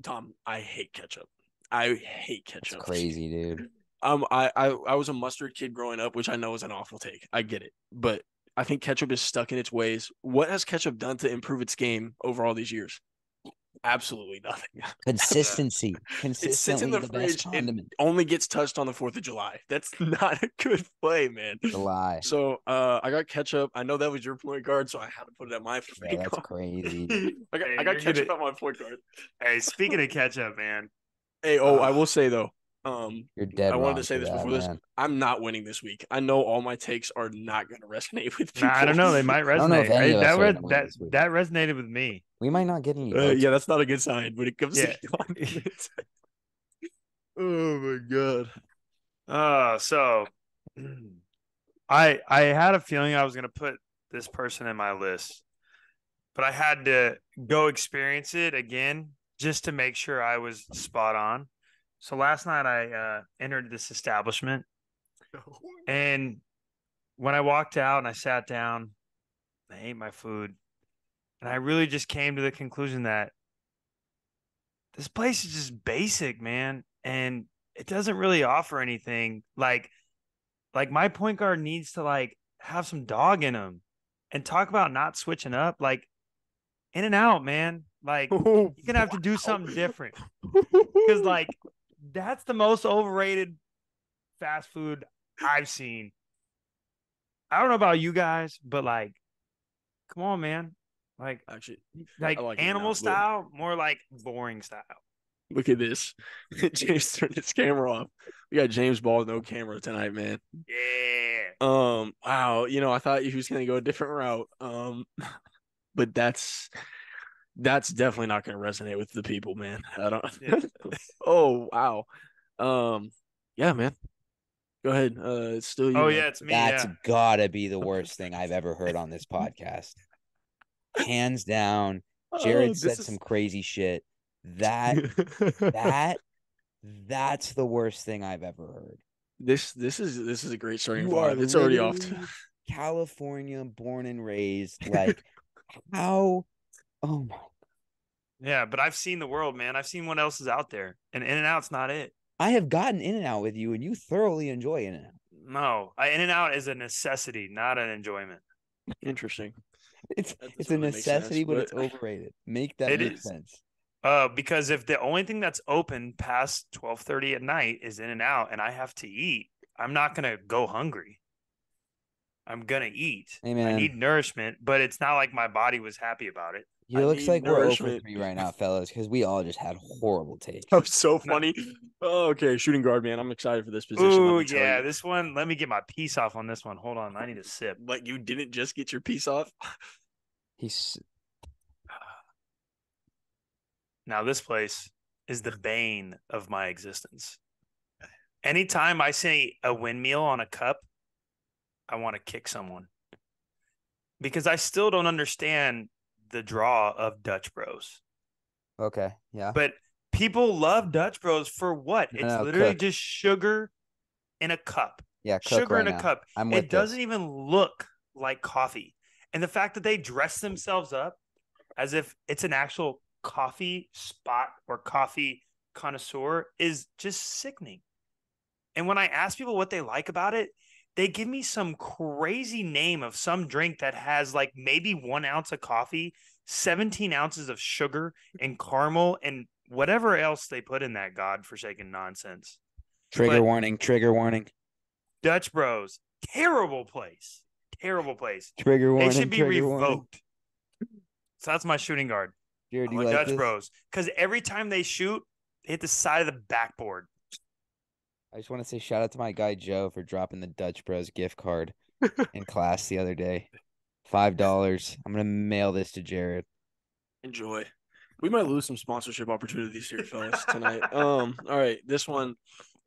Tom, I hate ketchup. I hate That's ketchup. crazy, dude. Um, I, I I was a mustard kid growing up, which I know is an awful take. I get it, but I think ketchup is stuck in its ways. What has ketchup done to improve its game over all these years? Absolutely nothing. Consistency. It sits in the, the, best fridge and condiment. only gets touched on the Fourth of July. That's not a good play, man. The lie. So, uh, I got ketchup. I know that was your point guard, so I had to put it at my Yeah, that's guard. crazy. I got Hey, I got ketchup gonna- at my point guard. Hey, speaking of ketchup, man. Hey, oh, I will say though, um, You're dead I wanted to say for this that, before this. man. I'm not winning this week. I know all my takes are not going to resonate with people. Nah, I don't know. They might I don't know resonate. if any Hey, of us that, re- that, that resonated with me. We might not get any. Uh, yeah, that's not a good sign when it comes Yeah. to oh my god. Uh so I I had a feeling I was gonna put this person in my list, but I had to go experience it again just to make sure I was spot on. So last night I uh, entered this establishment, And when I walked out and I sat down, I ate my food, and I really just came to the conclusion that this place is just basic, man, and it doesn't really offer anything. Like, like my point guard needs to like have some dog in him, and talk about not switching up. Like, in and out, man. Like, you're gonna have to do something different because, like, that's the most overrated fast food I've seen. I don't know about you guys, but like, come on, man. Like, Actually, like, like animal but- style, more like boring style. look at this. James turned his camera off. We got James Ball no camera tonight, man. Yeah. Um, wow, you know, I thought he was gonna go a different route. Um, but that's that's definitely not gonna resonate with the people, man. I don't. Yeah. oh wow. Um, yeah, man. Go ahead. Uh, it's still you. Oh man. yeah, it's me. That's yeah. gotta be the worst thing I've ever heard on this podcast. Hands down. Jared Oh, said is- some crazy shit. That that that's the worst thing I've ever heard. this this is this is a great starting You are five. It's already off. literally California, born and raised. Like how? Oh my! God. Yeah, but I've seen the world, man. I've seen what else is out there, and In and Out's not it. I have gotten In and Out with you, and you thoroughly enjoy In and Out. No, In and Out is a necessity, not an enjoyment. Interesting. It's That it's doesn't a really make sense, necessity, but, it's overrated. Make that It make is. sense. Uh, because if the only thing that's open past twelve thirty at night is In and Out, and I have to eat, I'm not gonna go hungry. I'm gonna eat. Amen. I need nourishment, but it's not like my body was happy about it. It I looks like we're over nourishment. three right now, fellas, because we all just had horrible takes. That was so funny. Oh, okay, shooting guard, man. I'm excited for this position. let Ooh, me tell yeah, you. this one. Let me get my piece off on this one. Hold on, I need a sip. But you didn't just get your piece off. He's Now, this place is the bane of my existence. Anytime I see a windmill on a cup, I want to kick someone because I still don't understand the draw of Dutch Bros. okay. Yeah. But people love Dutch Bros for what? It's no, literally cook. just sugar in a cup. Yeah. Sugar right in a now. cup. I'm It doesn't this. even look like coffee. And the fact that they dress themselves up as if it's an actual coffee spot or coffee connoisseur is just sickening. And when I ask people what they like about it, they give me some crazy name of some drink that has like maybe one ounce of coffee, 17 ounces of sugar and caramel and whatever else they put in that godforsaken nonsense. Trigger but- warning. Trigger warning. Dutch Bros, terrible place. Terrible place. Trigger warning. They should be trigger warning. revoked. So that's my shooting guard. Jared, I do you like like Dutch this? Bros. Because every time they shoot, they hit the side of the backboard. I just want to say shout out to my guy Joe for dropping the Dutch Bros gift card in class the other day. Five dollars. I'm gonna mail this to Jared. Enjoy. We might lose some sponsorship opportunities here, fellas, tonight. Um, all right, this one,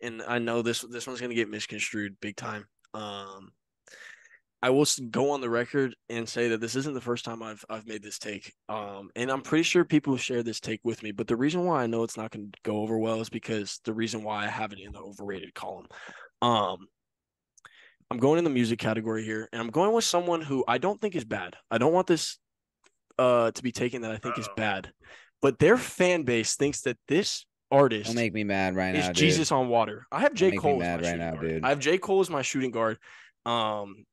and I know this this one's gonna get misconstrued big time. Um, I will go on the record and say that this isn't the first time I've I've made this take. Um, and I'm pretty sure people share this take with me. But the reason why I know it's not going to go over well is because the reason why I have it in the overrated column. Um, I'm going in the music category here, and I'm going with someone who I don't think is bad. I don't want this uh to be taken that I think is Uh-oh. bad, but their fan base thinks that this artist Don't make me mad right is now, dude. Jesus on water. I have J. Cole as my right shooting now. I have J. Cole as my shooting guard. Um,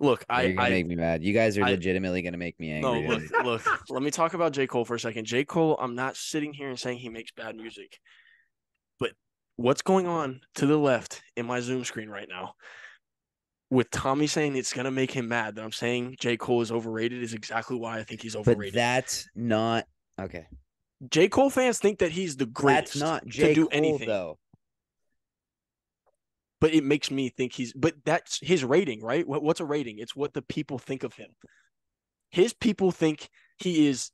look, I, I make me mad. You guys are I- legitimately gonna make me angry. no, look, look. Let me talk about J. Cole for a second. J. Cole, I'm not sitting here and saying he makes bad music, but what's going on to the left in my Zoom screen right now? With Tommy saying it's gonna make him mad that I'm saying J. Cole is overrated is exactly why I think he's overrated. but that's not okay. J. Cole fans think that he's the greatest That's not to J. do Cole anything. though. But it makes me think he's but that's his rating right? What, what's a rating? It's what the people think of him. His people think he is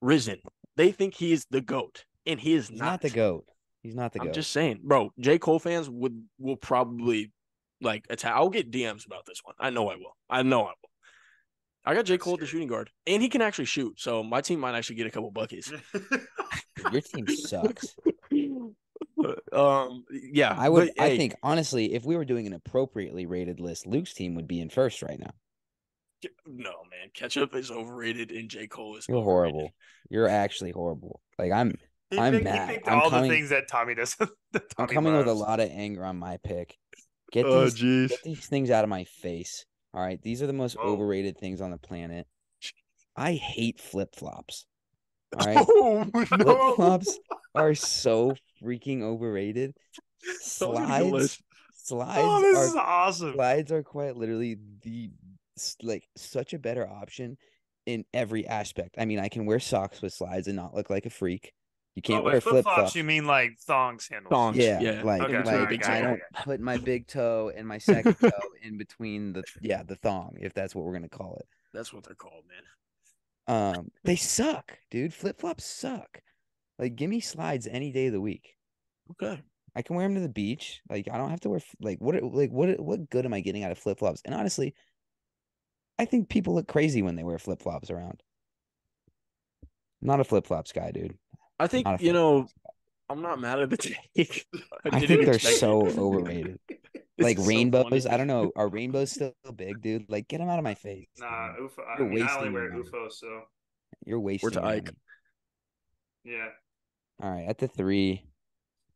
risen. They think he is the goat and he is He's not, not. the goat. He's not the goat. i'm just saying bro j. Cole fans would will probably like attack i'll get dms about this one. I know i will. I know i will. I got j. Cole at the shooting guard and he can actually shoot so my team might actually get a couple buckets Your team sucks. um, yeah, I would. but, I hey, think honestly, if we were doing an appropriately rated list, Luke's team would be in first right now. no man, ketchup is overrated and J Cole is You're overrated. horrible. You're actually horrible. Like I'm. He I'm picked, mad. He I'm all coming- the things that Tommy does. that I'm Tommy coming with a lot of anger on my pick. Get Oh these. jeez. Get these things out of my face. All right, these are the most Whoa. overrated things on the planet. I hate flip flops. All right, Oh flip flops are so freaking overrated. That was a good Slides, slides Oh, this are is awesome. slides are quite literally the like such a better option in every aspect. I mean, I can wear socks with slides and not look like a freak. You can't oh, wear flip flip flops, flops. you mean like thong sandals? Thongs. Yeah, yeah. like Okay, like sorry, I I don't got put my big toe and my second toe in between the yeah the thong if that's what we're gonna call it. That's what they're called, man. Um, they suck, dude. Flip flops suck. Like, give me slides any day of the week. Okay. I can wear them to the beach. Like, I don't have to wear like what like what what good am I getting out of flip flops? And honestly, I think people look crazy when they wear flip flops around. I'm not a flip flops guy, dude. I think you know flip-flops I'm not mad at the take. I didn't think they're expect it. so overrated. Like is so rainbows. I don't know. Are rainbows still big, dude? Like, get them out of my face. Nah. UFO. I, You're mean, I only wear. UFO, so You're wasting. to your Ike. yeah. All right, at the three,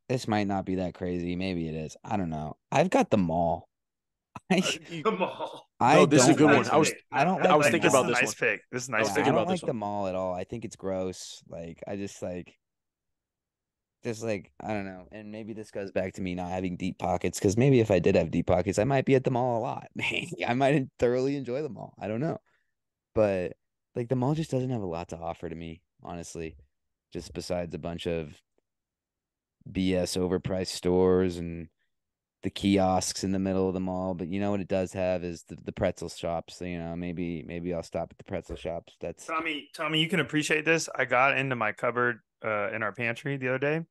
this might not be that crazy. Maybe it is. I don't know. I've got the mall. I, Uh, you- Come. I No, this is a don't good one. like I was- I don't I like was thinking this about is this nice one. pick. This is a I nice Yeah, pick. I don't about this like the mall at all. I think it's gross. Like I just like just like I don't know. And maybe this goes back to me not having deep pockets because maybe if I did have deep pockets, I might be at the mall a lot. I might thoroughly enjoy the mall. I don't know. But like the mall just doesn't have a lot to offer to me, honestly. Just besides a bunch of BS overpriced stores and the kiosks in the middle of the mall. But you know what it does have is the, the pretzel shops. So, you know, maybe maybe I'll stop at the pretzel shops. That's Tommy, Tommy, you can appreciate this. I got into my cupboard uh, in our pantry the other day. You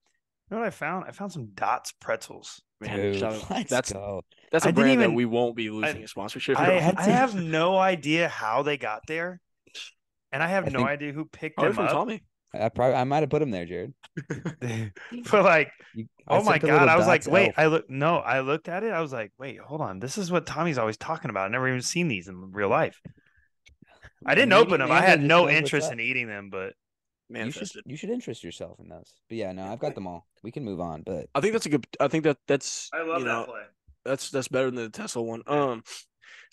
know what I found? I found some Dots pretzels. Man, Dude, shout let's that's go. that's I a didn't brand that we won't be losing a sponsorship. I, from. I have no idea how they got there, and I have I no think- idea who picked Probably them from up. Tommy. I probably I might have put them there, Jared. but like, You, oh my god, I was like, wait, elf. I look, no, I looked at it. I was like, wait, hold on, this is what Tommy's always talking about. I never even seen these in real life. I didn't meaty open them. I had no interest in eating them, but You should you should interest yourself in those. But yeah, no, I've got them all. We can move on. But I think that's a good. I think that that's I you know, play. that's that's better than the Tesla one. Um,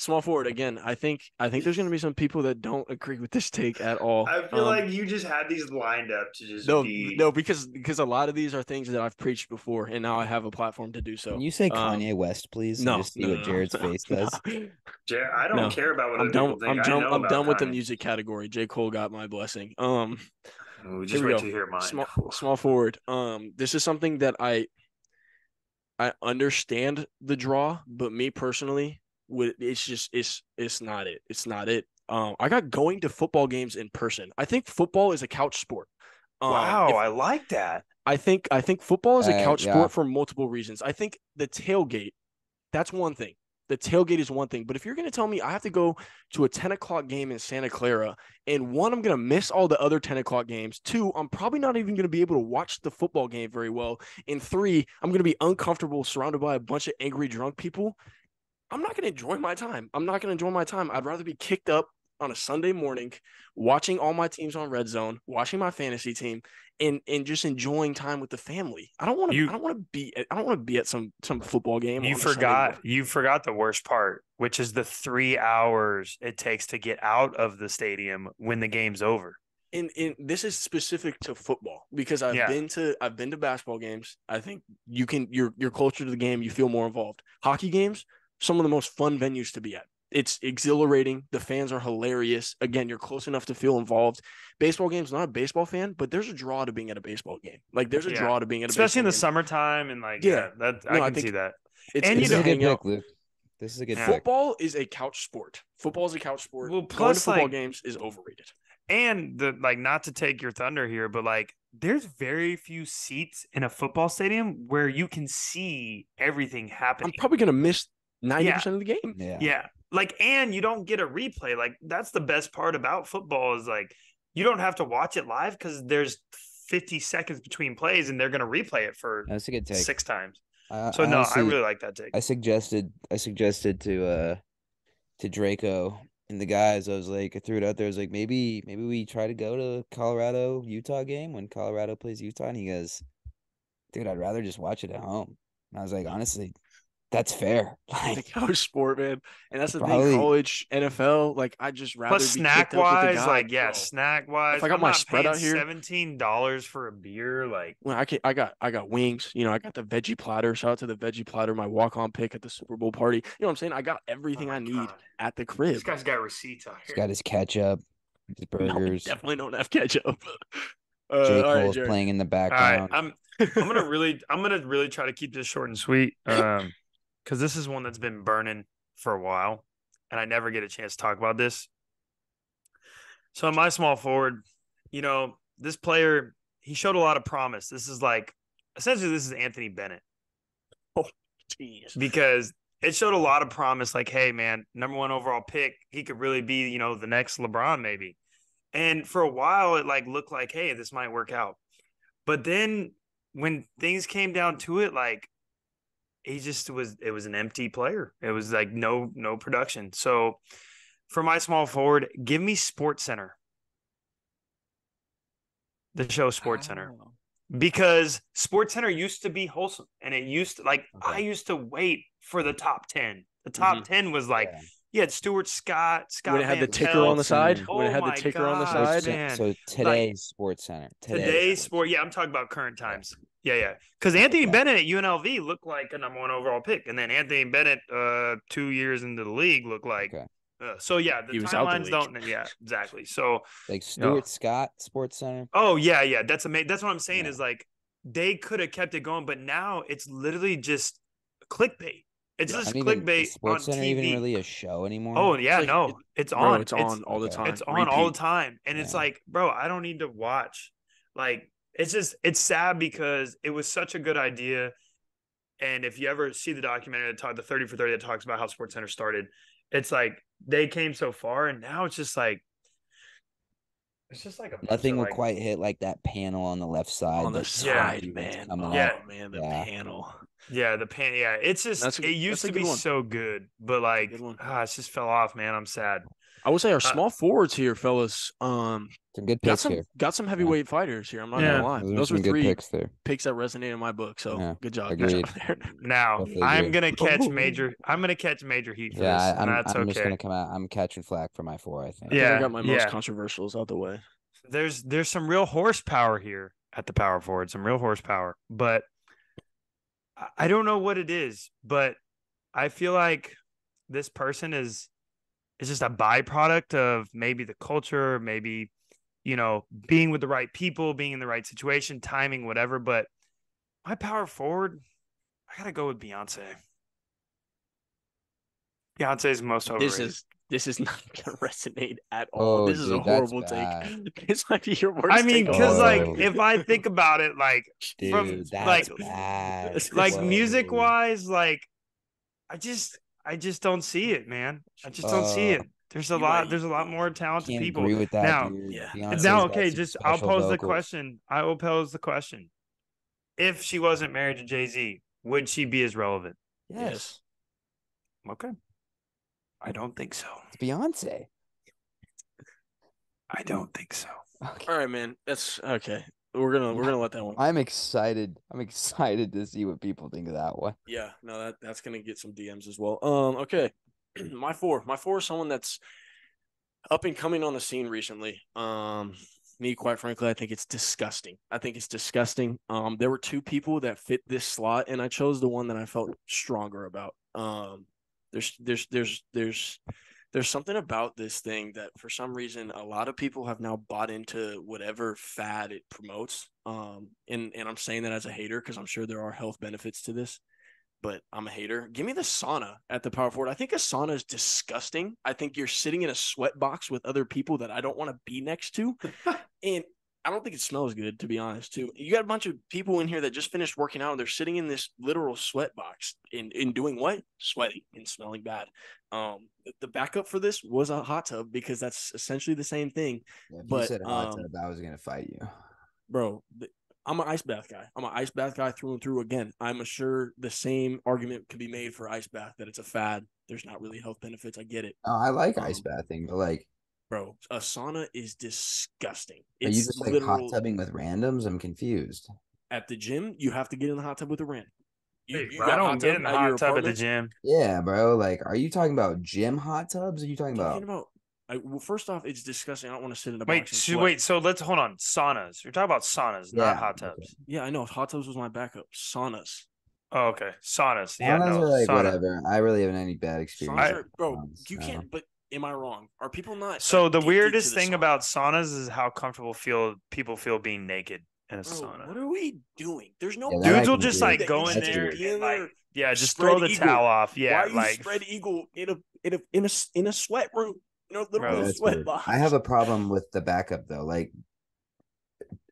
small forward again. I think I think there's gonna be some people that don't agree with this take at all. I feel Um, like you just had these lined up to just no, be. no, because because a lot of these are things that I've preached before, and now I have a platform to do so. can you say um, Kanye West, please? No, just see no, what no, Jared's no, face no. does. Jer- I don't No. care about what I'm done. people think. I'm I done. I'm about done with the music category. J Cole got my blessing. Um, Ooh, just wait go. to hear mine. small small forward. Um, this is something that I I understand the draw, but me personally, would it's just it's it's not it. It's not it. Um, I got going to football games in person. I think football is a couch sport. Um, wow, if- I like that. I think I think football is a Uh, couch yeah. sport for multiple reasons. I think the tailgate, that's one thing. The tailgate is one thing. But if you're gonna tell me I have to go to a 10 o'clock game in Santa Clara, and one, I'm gonna miss all the other 10 o'clock games. Two, I'm probably not even gonna be able to watch the football game very well. And three, I'm gonna be uncomfortable surrounded by a bunch of angry drunk people. I'm not gonna enjoy my time. I'm not gonna enjoy my time. I'd rather be kicked up on a Sunday morning, watching all my teams on red zone, watching my fantasy team, and and just enjoying time with the family. I don't want to. I don't want to be. At, I don't want to be at some some football game. You forgot. You forgot the worst part, which is the three hours it takes to get out of the stadium when the game's over. And and this is specific to football because I've Yeah. been to I've been to basketball games. I think you can. You're you're closer to the game. You feel more involved. Hockey games, some of the most fun venues to be at. It's exhilarating. The fans are hilarious. Again, you're close enough to feel involved. Baseball games, not a baseball fan, but there's a draw to being at a baseball game. Like there's a Yeah. draw to being at a Especially in the game. summertime and like Yeah. yeah, that No, I I can think- see that. It's, and it's this you is a good hang out. pick, Luke. This is a good Yeah. pick. Football is a couch sport. Football is a couch sport. Well, Going to plus, football like- games is overrated. And the like not to take your thunder here, but like there's very few seats in a football stadium where you can see everything happening. I'm probably gonna miss ninety percent of the game. Yeah. Yeah. Like, and you don't get a replay. Like, that's the best part about football is like you don't have to watch it live because there's 50 seconds between plays and they're going to replay it for That's a good take. six times. I- So I no, honestly- I really like that take. I suggested I suggested to uh to Draco and the guys, I was like I threw it out there, I was like, maybe maybe we try to go to Colorado Utah game when Colorado plays Utah and he goes, Dude, I'd rather just watch it at home. And I was like, honestly, that's fair. the Like college sport, man. And that's the Probably- thing, college, NFL, like I just rather Plus be snack kicked up with the wise, guys, like yeah, bro. snack wise. If I got my spread out here- seventeen dollars for a beer, like When I can, I got I got wings, you know, I got the veggie platter. Shout out to the veggie platter, my walk on pick at the Super Bowl party. You know what I'm saying? I got everything oh I need God. at the crib. This guy's got receipts out he's here. got his ketchup, his No, burgers. definitely don't have ketchup. Uh, J. all right, Cole's Jared. playing in the All right, background. I'm I'm gonna really I'm gonna really try to keep this short and sweet. Um because this is one that's been burning for a while, and I never get a chance to talk about this. So in my small forward, you know, this player he showed a lot of promise. This is like essentially this is Anthony Bennett Oh, Jeez. because it showed a lot of promise. Like, hey, man, number one overall pick, he could really be, you know, the next LeBron, maybe. And for a while, it like looked like, hey, this might work out. But then when things came down to it, like he just was, it was an empty player. It was like no, no production. So for my small forward, give me Sports Center. The show Sports Center Oh. because Sports Center used to be wholesome, and it used to like I used to wait for the top ten. The top mm-hmm. ten was like Yeah. You had Stuart Scott, Scott When it had the ticker Pelt, on the side, Center. when it Oh had the my ticker on the side, man. so today's Sports Center. Today's Today's sport. Yeah, I'm talking about current times. Yeah, yeah. Because Anthony Okay. Bennett at UNLV looked like a number one overall pick, and then Anthony Bennett, uh, two years into the league, looked like. Okay. Uh, so yeah, the He the timelines don't. Yeah, exactly. So like Stuart Scott Sports Center. Oh yeah, yeah. That's amazing. That's what I'm saying Yeah. is like they could have kept it going, but now it's literally just clickbait. It's Yeah. just even- clickbait Sports on Center TV. even really a show anymore? oh yeah, like- no, it- it's Bro, on. it's on all the time. It's on all the time, and it's like, bro, I don't need to watch. Like, it's just it's sad because it was such a good idea. And if you ever see the documentary that talk the 30 for 30 that talks about how Sports Center started, it's like they came so far and now it's just like it's just like a Nothing of, will like, quite hit like that panel on the left side. on the that side, Stevens man. Oh, Yeah. up. man, the Yeah. panel. Yeah, the pan. Yeah, it's just a- it used to be one. so good, but like Good ah, it's just fell off, man. I'm sad. I would say our Uh, small forwards here, fellas. Um, Some good got some here. got some heavyweight fighters here. I'm not Yeah. gonna lie. Those are Those were three picks there. picks that resonate in my book. So Yeah, good job, agreed. good job. Now Definitely I'm agree. gonna catch major. I'm gonna catch major heat for Yeah, this, I, and I'm, that's I'm okay. just gonna come out. I'm catching flack for my four. I think. I think Yeah, I got my most yeah. controversials out the way. There's there's some real horsepower here at the power forward, some real horsepower, but I- I don't know what it is, but I feel like this person is is just a byproduct of maybe the culture, maybe you know being with the right people, being in the right situation, timing, whatever. But my power forward, I gotta go with Beyonce. Beyonce's most overrated. This is this is not gonna resonate at all. Oh, this is a dude, that's horrible take. This might be your worst. I mean, because of all like Oh. if I think about it, like Dude, From, that's like- bad. like music wise, like I just I just don't see it, man. I just don't see Uh, it. There's a lot. might- There's a lot more talented Can't people. agree with that. Now- dude. Yeah. Beyonce's now, okay, just I'll special pose the question. I will pose the question. If she wasn't married to Jay Z, would she be as relevant? Yes, Okay. I don't think so. it's Beyonce. I don't think so. Okay. All right, man. That's okay. We're gonna we're gonna let that one. I'm excited. I'm excited to see what people think of that one. Yeah, no, that that's gonna get some DMs as well. Um, okay, my four, my four is someone that's up and coming on the scene recently. Um, me, quite frankly, I think it's disgusting. I think it's disgusting. Um, there were two people that fit this slot, and I chose the one that I felt stronger about. Um, there's there's there's there's there's something about this thing that for some reason a lot of people have now bought into whatever fad it promotes. Um, and and I'm saying that as a hater because I'm sure there are health benefits to this but I'm a hater. Give me the sauna at the power forward. I think a sauna is disgusting. I think you're sitting in a sweat box with other people that I don't want to be next to. and I don't think it smells good, to be honest, too. You got a bunch of people in here that just finished working out and they're sitting in this literal sweat box and, and doing what? Sweating and smelling bad. Um, the- backup for this was a hot tub because that's essentially the same thing. Yeah, if But, you said hot um, tub, I was gonna fight you. bro. I'm an ice bath guy. I'm an ice bath guy through and through. Again, I'm sure the same argument could be made for ice bath that it's a fad. There's not really health benefits. I get it, Oh, I like ice Um, bathing, but like, bro. A sauna is disgusting. are you just like literal. hot tubbing with randoms? I'm confused. at the gym. You have to get in the hot tub with a random. You, you I don't hot get in the hot tub at the gym. Yeah, bro. Like, are you talking about gym hot tubs? Are you talking Talking about? about. I, well, first off, it's disgusting. I don't want to sit in a Wait, box so, wait. So let's hold on. Saunas. You're talking about saunas, Yeah, not hot okay. tubs. Yeah, I know. Hot tubs was my backup. Saunas. Oh, okay. Saunas. Yeah, Saunas no. are like sauna. whatever. I really haven't any bad experience. I- bro, saunas, you no. can't. But am I wrong? Are people not? So the weirdest the thing sauna? about saunas is how comfortable feel people feel being naked in a Bro, sauna. what are we doing? There's no Yeah, Dudes will just do. like go in That's there and Be in like yeah, just throw the eagle. towel off. Why Yeah, are you like spread eagle in a in a in a in a sweat room? You know, literal Bro, sweat weird. box. I have a problem with the backup though. Like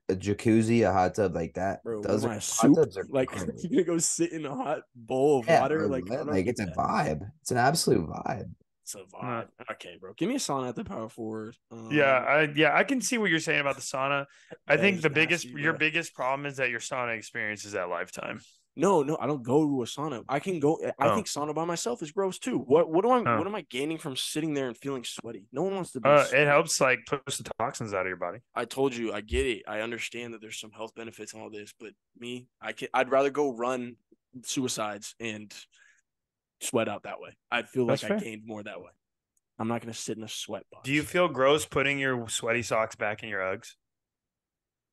a jacuzzi, a hot tub like that. bro. those what are am I, hot tubs are like great. you gonna go sit in a hot bowl of Yeah, water? bro, Like, I what? don't like get it's a that. vibe. It's an absolute vibe. Vibe. Okay, bro. Give me a sauna at the power forward. Um, yeah, I yeah, I can see what you're saying about the sauna. I think the biggest nasty, your biggest problem is that your sauna experience is at lifetime. No, no, I don't go to a sauna. I can go. I Oh. think sauna by myself is gross too. What what do I Oh. what am I gaining from sitting there and feeling sweaty? No one wants to be. Uh, it helps like push the toxins out of your body. I told you, I get it. I understand that there's some health benefits and all this, but me, I can. I'd rather go run suicides and sweat out that way. I feel like That's I gained more that way. I'm not gonna sit in a sweat box. Do you feel gross putting your sweaty socks back in your Uggs?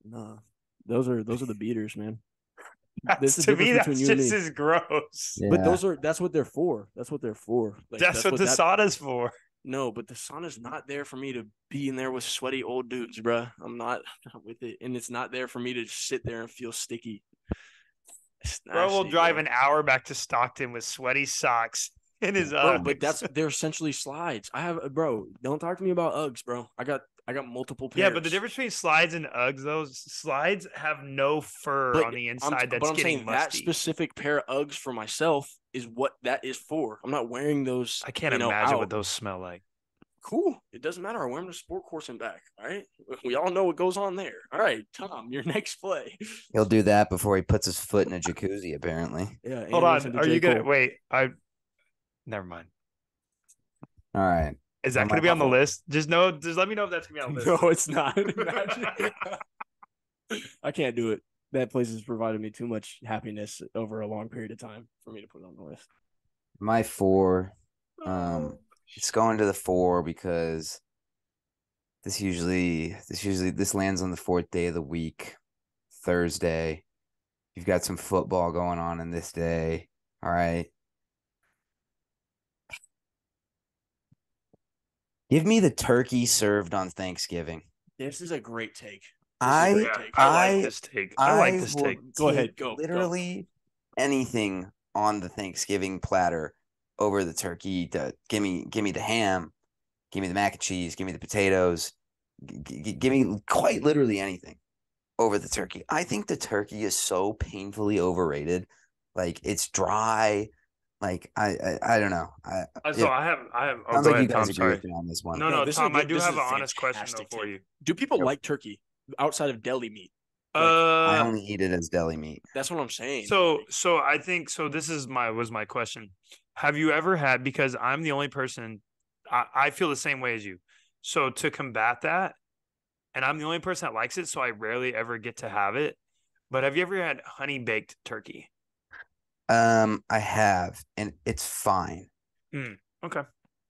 No, those are those are the beaters, man. That's, There's to me, difference that's between you and just me. as gross. Yeah. But those are that's what they're for. That's what they're for. Like, that's, what, the that- sauna's for. No, but the sauna's not there for me to be in there with sweaty old dudes, bruh. I'm not, not with it, and it's not there for me to sit there and feel sticky. Bro will drive an hour back to Stockton with sweaty socks in his Bro, Uggs. but that's they're essentially slides. I have, bro. Don't talk to me about Uggs, bro. I got, I got multiple pairs. yeah, but the difference between slides and Uggs, those slides have no fur But on the I'm, inside that's but I'm getting saying that specific pair of Uggs for myself is what that is for. I'm not wearing those. I can't you know, imagine out. what those smell like. Cool. It doesn't matter. I wear them to sport course and back. All right. We all know what goes on there. All right, Tom, your next play. He'll do that before he puts his foot in a jacuzzi. Apparently. Yeah. Hold on, are J. you gonna wait? I never mind. All right. Is that Am going to be on the list? Just know, just let me know if that's going to be on the list. No, it's not. I can't do it. That place has provided me too much happiness over a long period of time for me to put it on the list. My four. Um, it's going to the four because this usually this usually this lands on the fourth day of the week, Thursday. You've got some football going on in this day. All right. Give me the turkey served on Thanksgiving. This is a great take. I great take. I I- like this take. I, like this take. Go ahead, take go, go. Literally anything on the Thanksgiving platter over the turkey. To give me, give me the ham, give me the mac and cheese, give me the potatoes, g- g- give me quite literally anything over the turkey. I think the turkey is so painfully overrated. Like it's dry. Like I, I, I don't know. I Uh, So yeah. I have, I have. Oh, sounds go like you guys Tom. agree Sorry. with me on this one. No, No, no, this is a Tom. I do have an honest question though for you. Do people Yep. like turkey outside of deli meat? Uh, I only eat it as deli meat. That's what I'm saying. So so I think so this is my was my question. Have you ever had because I'm the only person I, I feel the same way as you. So to combat that, and I'm the only person that likes it, so I rarely ever get to have it. But have you ever had honey baked turkey? Um, I have, and it's fine. Okay.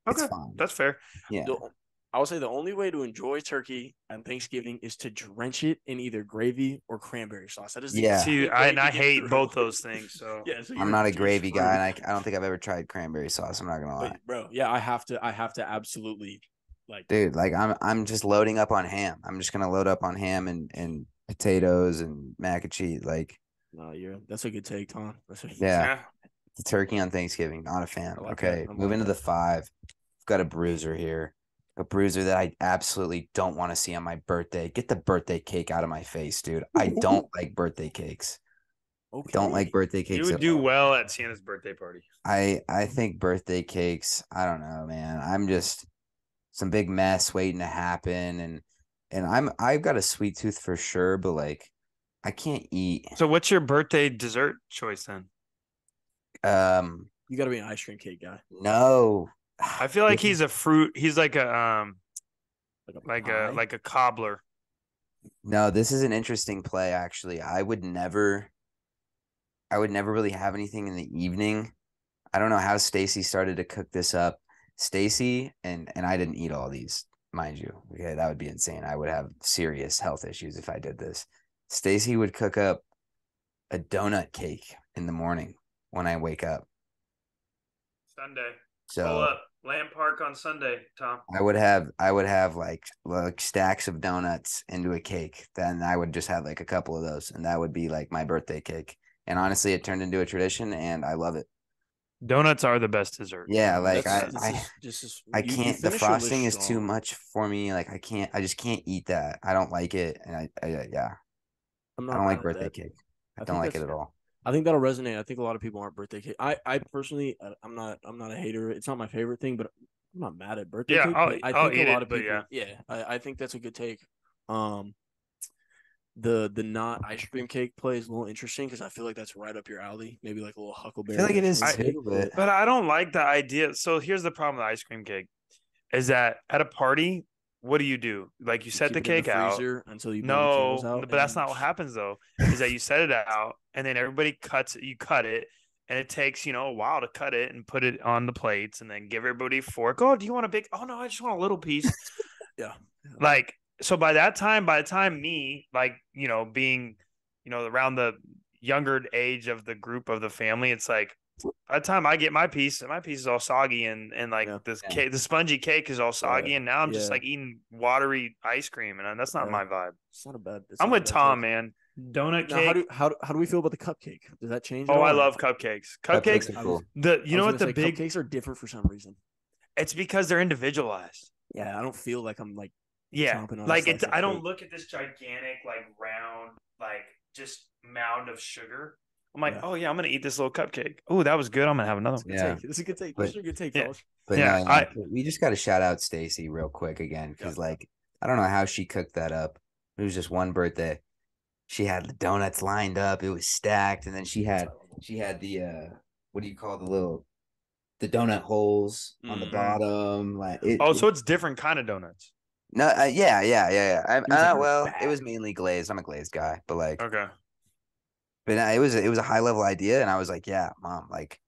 It's Okay. fine. That's fair. Yeah. the, I would say the only way to enjoy turkey on Thanksgiving is to drench it in either gravy or cranberry sauce. That is the Yeah. See, I and I hate through. both those things. So Yeah, so I'm not a you're gravy guy, and. I, I don't think I've ever tried cranberry sauce. I'm not gonna lie, But, bro, yeah, I have to. I have to absolutely like. dude. Like I'm, I'm just loading up on ham. I'm just gonna load up on ham and and potatoes and mac and cheese. Like No, you're. That's a good take, Tom. That's a, Yeah. the turkey on Thanksgiving. Not a fan. Like okay, that. Moving like to the five. I've got a bruiser here. A bruiser that I absolutely don't want to see on my birthday. Get the birthday cake out of my face, dude. I don't like birthday cakes. Okay. Don't like birthday cakes. you would do all. well at Sienna's birthday party. I I think birthday cakes. I don't know, man. I'm just some big mess waiting to happen, and and I'm I've got a sweet tooth for sure, but like I can't eat. So what's your birthday dessert choice then? Um, You got to be an ice cream cake guy. no. I feel like he's a fruit. He's like a um Like a like a like a cobbler. No, this is an interesting play actually. I would never I would never really have anything in the evening. I don't know how Stacy started to cook this up. Stacy and and I didn't eat all these, mind you. Okay, that would be insane. I would have serious health issues if I did this. Stacy would cook up a donut cake in the morning when I wake up. Sunday. So Pull up Lamb Park on Sunday, Tom. I would have I would have like like stacks of donuts into a cake. Then I would just have like a couple of those, and that would be like my birthday cake. And honestly, it turned into a tradition, and I love it. Donuts are the best dessert. Yeah, like That's- I this I, is- this is- I you- you can't. The finish your list frosting is too much for me. Like I can't. I just can't eat that. I don't like it, and I, I yeah, I'm I don't like birthday that. cake. I, I don't like it at all. I think that'll resonate. I think a lot of people aren't birthday cake. I, I personally, I- I'm not, I'm not a hater. It's not my favorite thing, but I'm not mad at birthday Yeah, cake. I'll but I I'll think eat a lot it, of people, yeah, I, I think that's a good take. Um, the the not ice cream cake play is a little interesting because I feel like that's right up your alley. Maybe like a little huckleberry. I feel like it ice is cream too, but But I don't like the idea. So here's the problem with ice cream cake is that at a party, what do you do? Like you you set the keep it in cake out. freezer until you blow the No, out, but and that's not what happens though. Is that you set it out and then everybody cuts it. You cut it, and it takes you know a while to cut it and put it on the plates, and then give everybody a fork. Oh, do you want a big? Oh no, I just want a little piece. Yeah. Like so, by that time, by the time me, like you know, being, you know, around the younger age of the group of the family, it's like by the time I get my piece, my piece is all soggy and and like Yeah. this cake, the spongy cake is all soggy, and now I'm just like eating watery ice cream, and uh, that's not Yeah. my vibe. It's not a bad. it's I'm with Tom, take. man. Donut Now, cake. how do how how do we feel about the cupcake? Does that change? Oh, I love cupcakes. Cupcakes Cupcakes. are cool. The you know what the say, big? cupcakes are different for some reason. It's because they're individualized. Yeah, I don't feel like I'm like Yeah, on like slice it's. I don't look at this gigantic, like round, like just mound of sugar. I'm like, Yeah. oh yeah, I'm gonna eat this little cupcake. Oh, that was good. I'm gonna have another one. Yeah. take. This is a good take. But- This is a good take, Yeah. But Yeah, no, I- yeah, we just got to shout out Stacy real quick again because like I don't know how she cooked that up. It was just one birthday. She had the donuts lined up. It was stacked, and then she had she had the uh what do you call the little the donut holes on the Mhm. bottom. Like it, Oh, it- so it's different kind of donuts. no, uh, yeah, yeah, yeah, yeah. I, was like uh, a well, it was mainly glazed. I'm a glazed guy, but like, Okay. but uh, it was it was a high level idea, and I was like, yeah, mom, like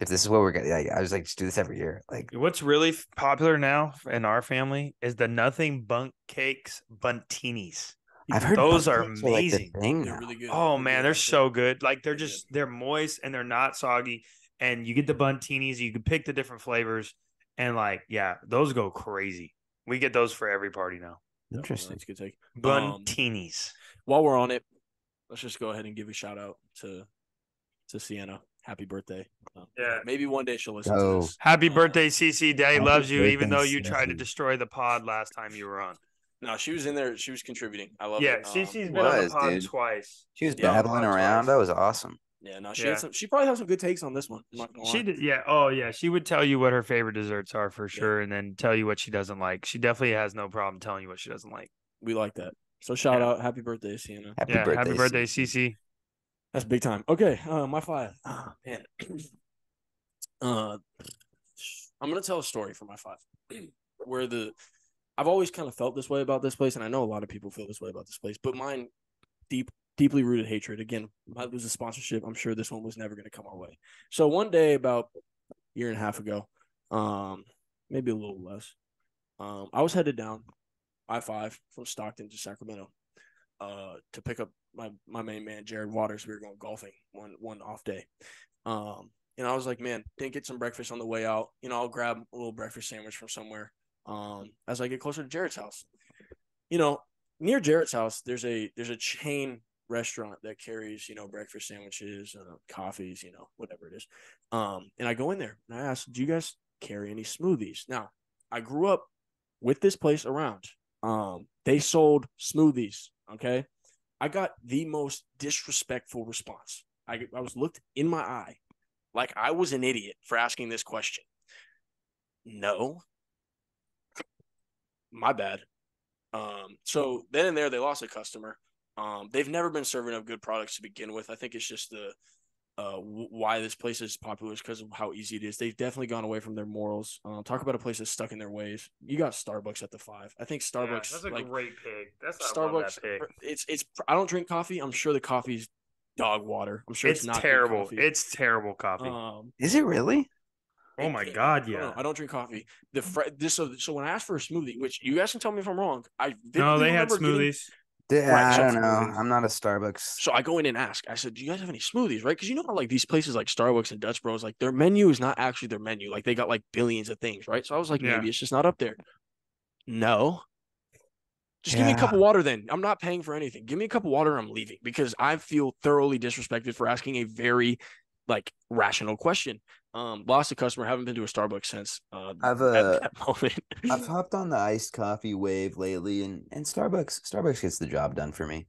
if this is what we're gonna, like, I was like, just do this every year, like. What's really f- popular now in our family is the Nothing Bundt Cakes Bundtinis. I've heard Those are buckwheats like amazing. They're really good. Oh man, good. they're so good. Like they're They're just they're moist and they're not soggy. And you get the Bundtinis, you can pick the different flavors, and like yeah, those go crazy. We get those for every party now. Definitely, Interesting. That's a good take. Um, While we're on it, let's just go ahead and give a shout out to to Sienna. Happy birthday. Um, Yeah. Maybe one day she'll listen Go. to this. Happy Uh, birthday, CC. Daddy Happy loves you, even though you tried to destroy the pod last time you were on. No, she was in there. She was contributing. I love yeah, it. Um, CC's been on the pod dude. twice. She was Yeah, babbling twice. around. That was awesome. Yeah, no, she Yeah. had some. She probably has some good takes on this one. I'm not gonna She did, yeah. Oh, yeah. She would tell you what her favorite desserts are for sure, and then tell you what she doesn't like. She definitely has no problem telling you what she doesn't like. We like that. So shout Yeah. out, happy birthday, Sienna. Happy yeah. birthday. happy birthday, CC. That's big time. Okay, uh, my five. Oh, man, uh, I'm gonna tell a story for my five, where the I've always kind of felt this way about this place, and I know a lot of people feel this way about this place, but mine deep, deeply rooted hatred. Again, might lose a sponsorship. I'm sure this one was never gonna come our way. So one day, about a year and a half ago, um, maybe a little less, um, I was headed down I five from Stockton to Sacramento, uh, to pick up my my main man Jared Waters. We were going golfing one one off day. Um, and I was like, man, didn't get some breakfast on the way out. You know, I'll grab a little breakfast sandwich from somewhere. Um, as I get closer to Jared's house, you know, near Jared's house, there's a there's a chain restaurant that carries you know breakfast sandwiches, uh, coffees, you know, whatever it is. Um, and I go in there and I ask, do you guys carry any smoothies? Now, I grew up with this place around. Um, they sold smoothies. Okay, I got the most disrespectful response. I, I was looked in my eye like I was an idiot for asking this question. No. My bad. Um, so then and there they lost a customer. Um, they've never been serving up good products to begin with. I think it's just the uh why this place is popular is because of how easy it is. They've definitely gone away from their morals. Um, talk about a place that's stuck in their ways. You got Starbucks at the five. I think Yeah, Starbucks that's a like great pig. That's I love Starbucks. that pick. It's it's. I don't drink coffee. I'm sure the coffee's dog water. I'm sure it's, It's not good terrible. coffee. It's terrible coffee. um. Is it really? Oh my god, yeah. know. I don't drink coffee. The fr- this so so when I asked for a smoothie, which you guys can tell me if I'm wrong, I No, vividly they had remember getting- smoothies. Yeah, Right, I don't know. I'm not a Starbucks. So I go in and ask. I said, "Do you guys have any smoothies?" Right? Because you know how like these places like Starbucks and Dutch Bros, like their menu is not actually their menu. Like they got like billions of things, right? So I was like, Yeah. maybe it's just not up there. No. Just give me a cup of water then. I'm not paying for anything. Give me a cup of water. I'm leaving because I feel thoroughly disrespected for asking a very like rational question. Um, lost a customer. Haven't been to a Starbucks since. Uh, I've at uh, that moment. I've hopped on the iced coffee wave lately, and and Starbucks Starbucks gets the job done for me.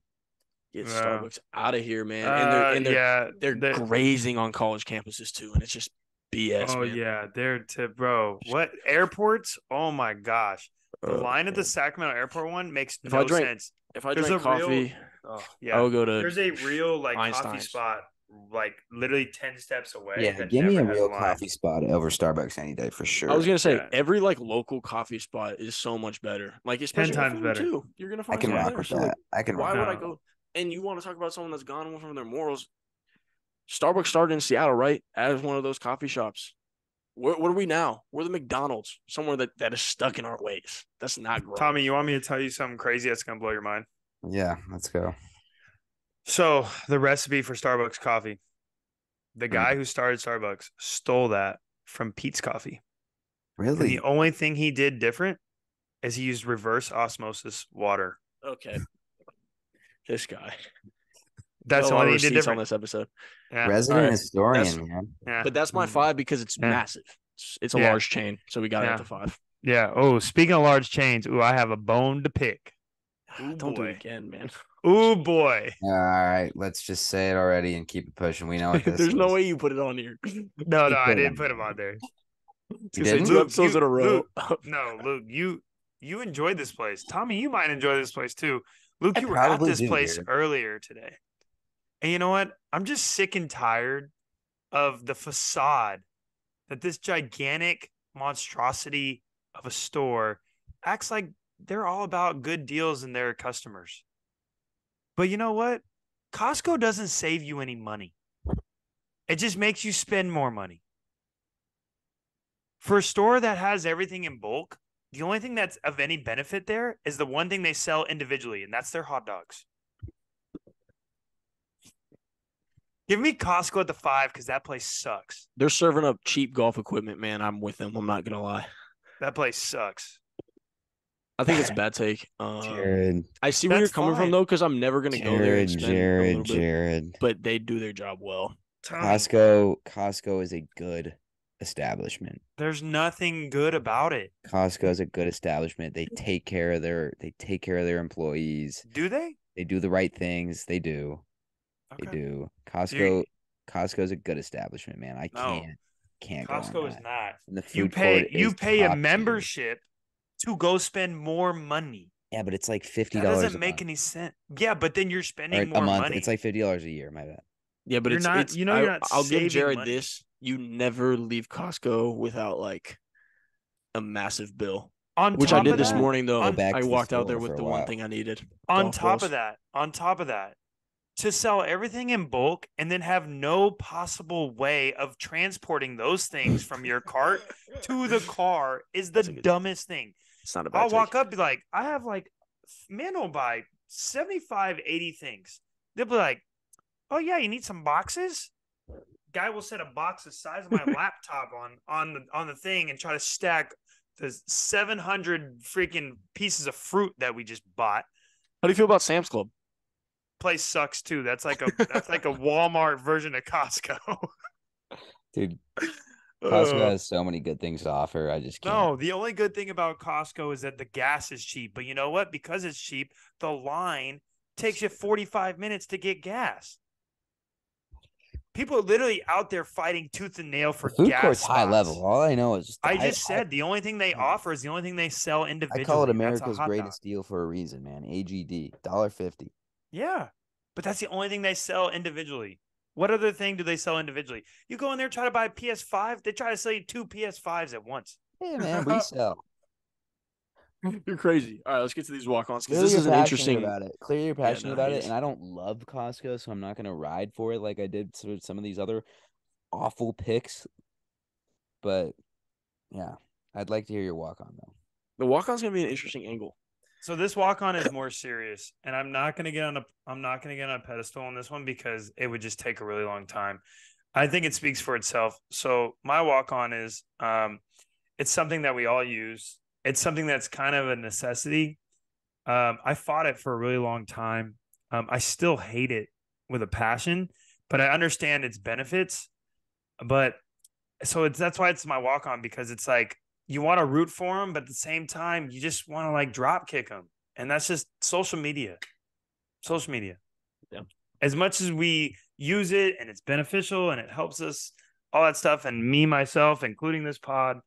Get Yeah. Starbucks out of here, man. And they're Uh, and they're yeah, they're they- grazing on college campuses too, and it's just BS. oh man. yeah, they're to bro. What airports? Oh my gosh. The Uh, line at the Sacramento airport one makes If no I drank- sense. If I There's drink a real- coffee, Oh I will go to. There's a real like coffee spot like literally 10 steps away. Yeah, give me a real line. coffee spot over Starbucks any day for sure. I was gonna say Yeah. every like local coffee spot is so much better. Like especially with times food, better. too. You're gonna find I find can rock there. with So, that. I can why rock. would I go? And you want to talk about someone that's gone away from their morals? Starbucks started in Seattle, right? As one of those coffee shops. What, what are we now? We're the McDonald's, somewhere that, that is stuck in our ways. That's not growing. Tommy, you want me to tell you something crazy that's gonna blow your mind? Yeah, let's go. So the recipe for Starbucks coffee. The Mm. guy who started Starbucks stole that from Peet's Coffee. And Really? the only thing he did different is he used reverse osmosis water. Okay. This guy. That's a the only thing he did receipts on this episode. Yeah. Resident alright. historian, That's- man. Yeah. But that's my Mm. five because it's Yeah. massive. It's, it's a Yeah. large chain, so we got it Yeah. at the five. Yeah. Oh, speaking of large chains, ooh, I have a bone to pick. Ooh, Don't do it again, man. Ooh boy. All right, let's just say it already and keep it pushing. We know what this There's no way you put it on here. No, no, I didn't put him on there. You You didn't? two episodes you- in a row. Luke, No, Luke, you you enjoyed this place. Tommy, you might enjoy this place too. Luke, I you were at probably this place dude. earlier today. And you know what? I'm just sick and tired of the facade that this gigantic monstrosity of a store acts like they're all about good deals and their customers. But you know what? Costco doesn't save you any money. It just makes you spend more money. For a store that has everything in bulk, the only thing that's of any benefit there is the one thing they sell individually, and that's their hot dogs. Give me Costco at the five because that place sucks. They're serving up cheap golf equipment, man. I'm with them. I'm not gonna lie. That place sucks. I think it's a bad take. Um, Jared, I see where you're coming fine. from though, because I'm never gonna go there Jared, and spend a Jared, bit. Jared. But they do their job well. Tommy, Costco, Costco is a good establishment. there's nothing good about it. Costco is a good establishment. They take care of their they take care of their employees. Do they? They do the right things. They do. They do. Costco Costco is a good establishment, man. I No. can't can't go Costco is that. not. And the You food pay court you is pay a top tier. membership to go spend more money. Yeah, but it's like fifty dollars. doesn't make any sense. Yeah, but then you're spending or more a month. money. It's like fifty dollars a year. My bad. Yeah, but You're it's not- it's you know I, you're not I'll give Jared money. this. You never leave Costco without like a massive bill, on which I did of this that, morning though. on- back I to the walked out there with the one thing I needed. on golf top balls. of that, on top of that, to sell everything in bulk and then have no possible way of transporting those things from your cart to the car is the That's a dumbest thing. It's not a bad I'll walk take. up be like, I have like man oh, will buy 75, 80 things. They'll be like, Oh yeah, you need some boxes? Guy will set a box the size of my laptop on on the on the thing and try to stack the 700 freaking pieces of fruit that we just bought How do you feel about Sam's Club? place sucks too. That's like a that's like a Walmart version of Costco. Dude, Costco has so many good things to offer. I just can't. no, the only good thing about Costco is that the gas is cheap. But you know what? Because it's cheap, the line takes you 45 minutes to get gas. People are literally out there fighting tooth and nail for Food gas court's high level. All I know is I just said the only thing they hmm. offer is the only thing they sell individually. I call it America's hot dog. greatest deal for a reason, man. AGD, dollar fifty. Yeah, but that's the only thing they sell individually. What other thing do they sell individually? You go in there try to buy a PS5, they try to sell you two PS5s at once. Yeah, man, resell. You're crazy. All right, let's get to these walk-ons because this is an interesting. about it. Clearly you're passionate no, about it, and I don't love Costco, so I'm not gonna ride for it like I did sort of some of these other awful picks. But yeah, I'd like to hear your walk on though. The walk-on's gonna be an interesting angle. So this walk on is more serious, and I'm not gonna get on a I'm not gonna get on a pedestal on this one because it would just take a really long time. I think it speaks for itself. So my walk on is um it's something that we all use. It's something that's kind of a necessity. Um, I fought it for a really long time. Um, I still hate it with a passion, but I understand its benefits. But so it's that's why it's my walk on because it's like you want to root for him, but at the same time, you just want to like drop kick him. And that's just social media. Social media. Yeah. As much as we use it and it's beneficial and it helps us, all that stuff, and me, myself, including this pod,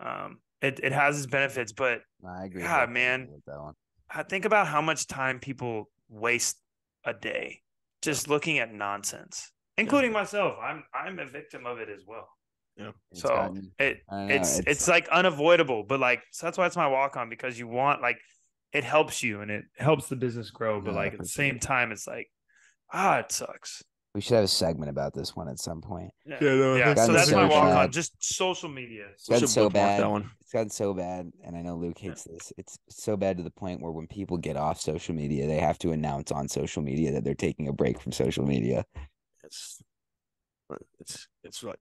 um, it, it has its benefits. But I agree. God, man. with that one. I think about how much time people waste a day just looking at nonsense, including myself. I'm I'm a victim of it as well. It's So gotten- it know, it's, it's it's- like unavoidable, but like so that's why it's my walk on because you want like it helps you and it helps the business grow, but No, like at the same sure. time, it's like ah, it sucks. we should have a segment about this one at some point. Yeah, no, yeah. So that's so my walk on. Just social media. It's gotten so bad. that one. It's gotten so bad, and I know Luke hates this. It's so bad to the point where when people get off social media, they have to announce on social media that they're taking a break from social media. It's it's it's like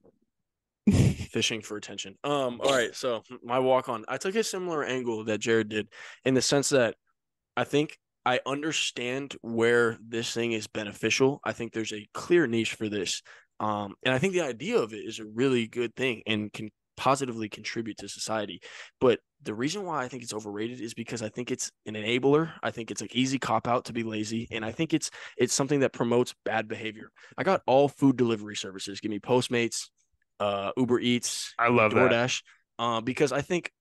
fishing for attention. Um, all right, so my walk on, I took a similar angle that Jared did in the sense that I think I understand where this thing is beneficial. I think there's a clear niche for this. Um, and I think the idea of it is a really good thing and can positively contribute to society. But the reason why I think it's overrated is because I think it's an enabler. I think it's an easy cop out to be lazy, and I think it's it's something that promotes bad behavior. I got all food delivery services. Give me Postmates, uh, Uber Eats, I love that. DoorDash, uh, because I think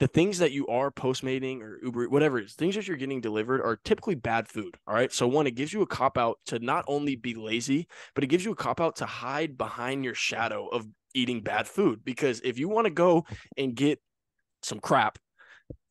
the things that you are postmating or Uber, whatever it is, things that you're getting delivered are typically bad food. All right. So one, it gives you a cop out to not only be lazy, but it gives you a cop out to hide behind your shadow of eating bad food. Because if you want to go and get some crap,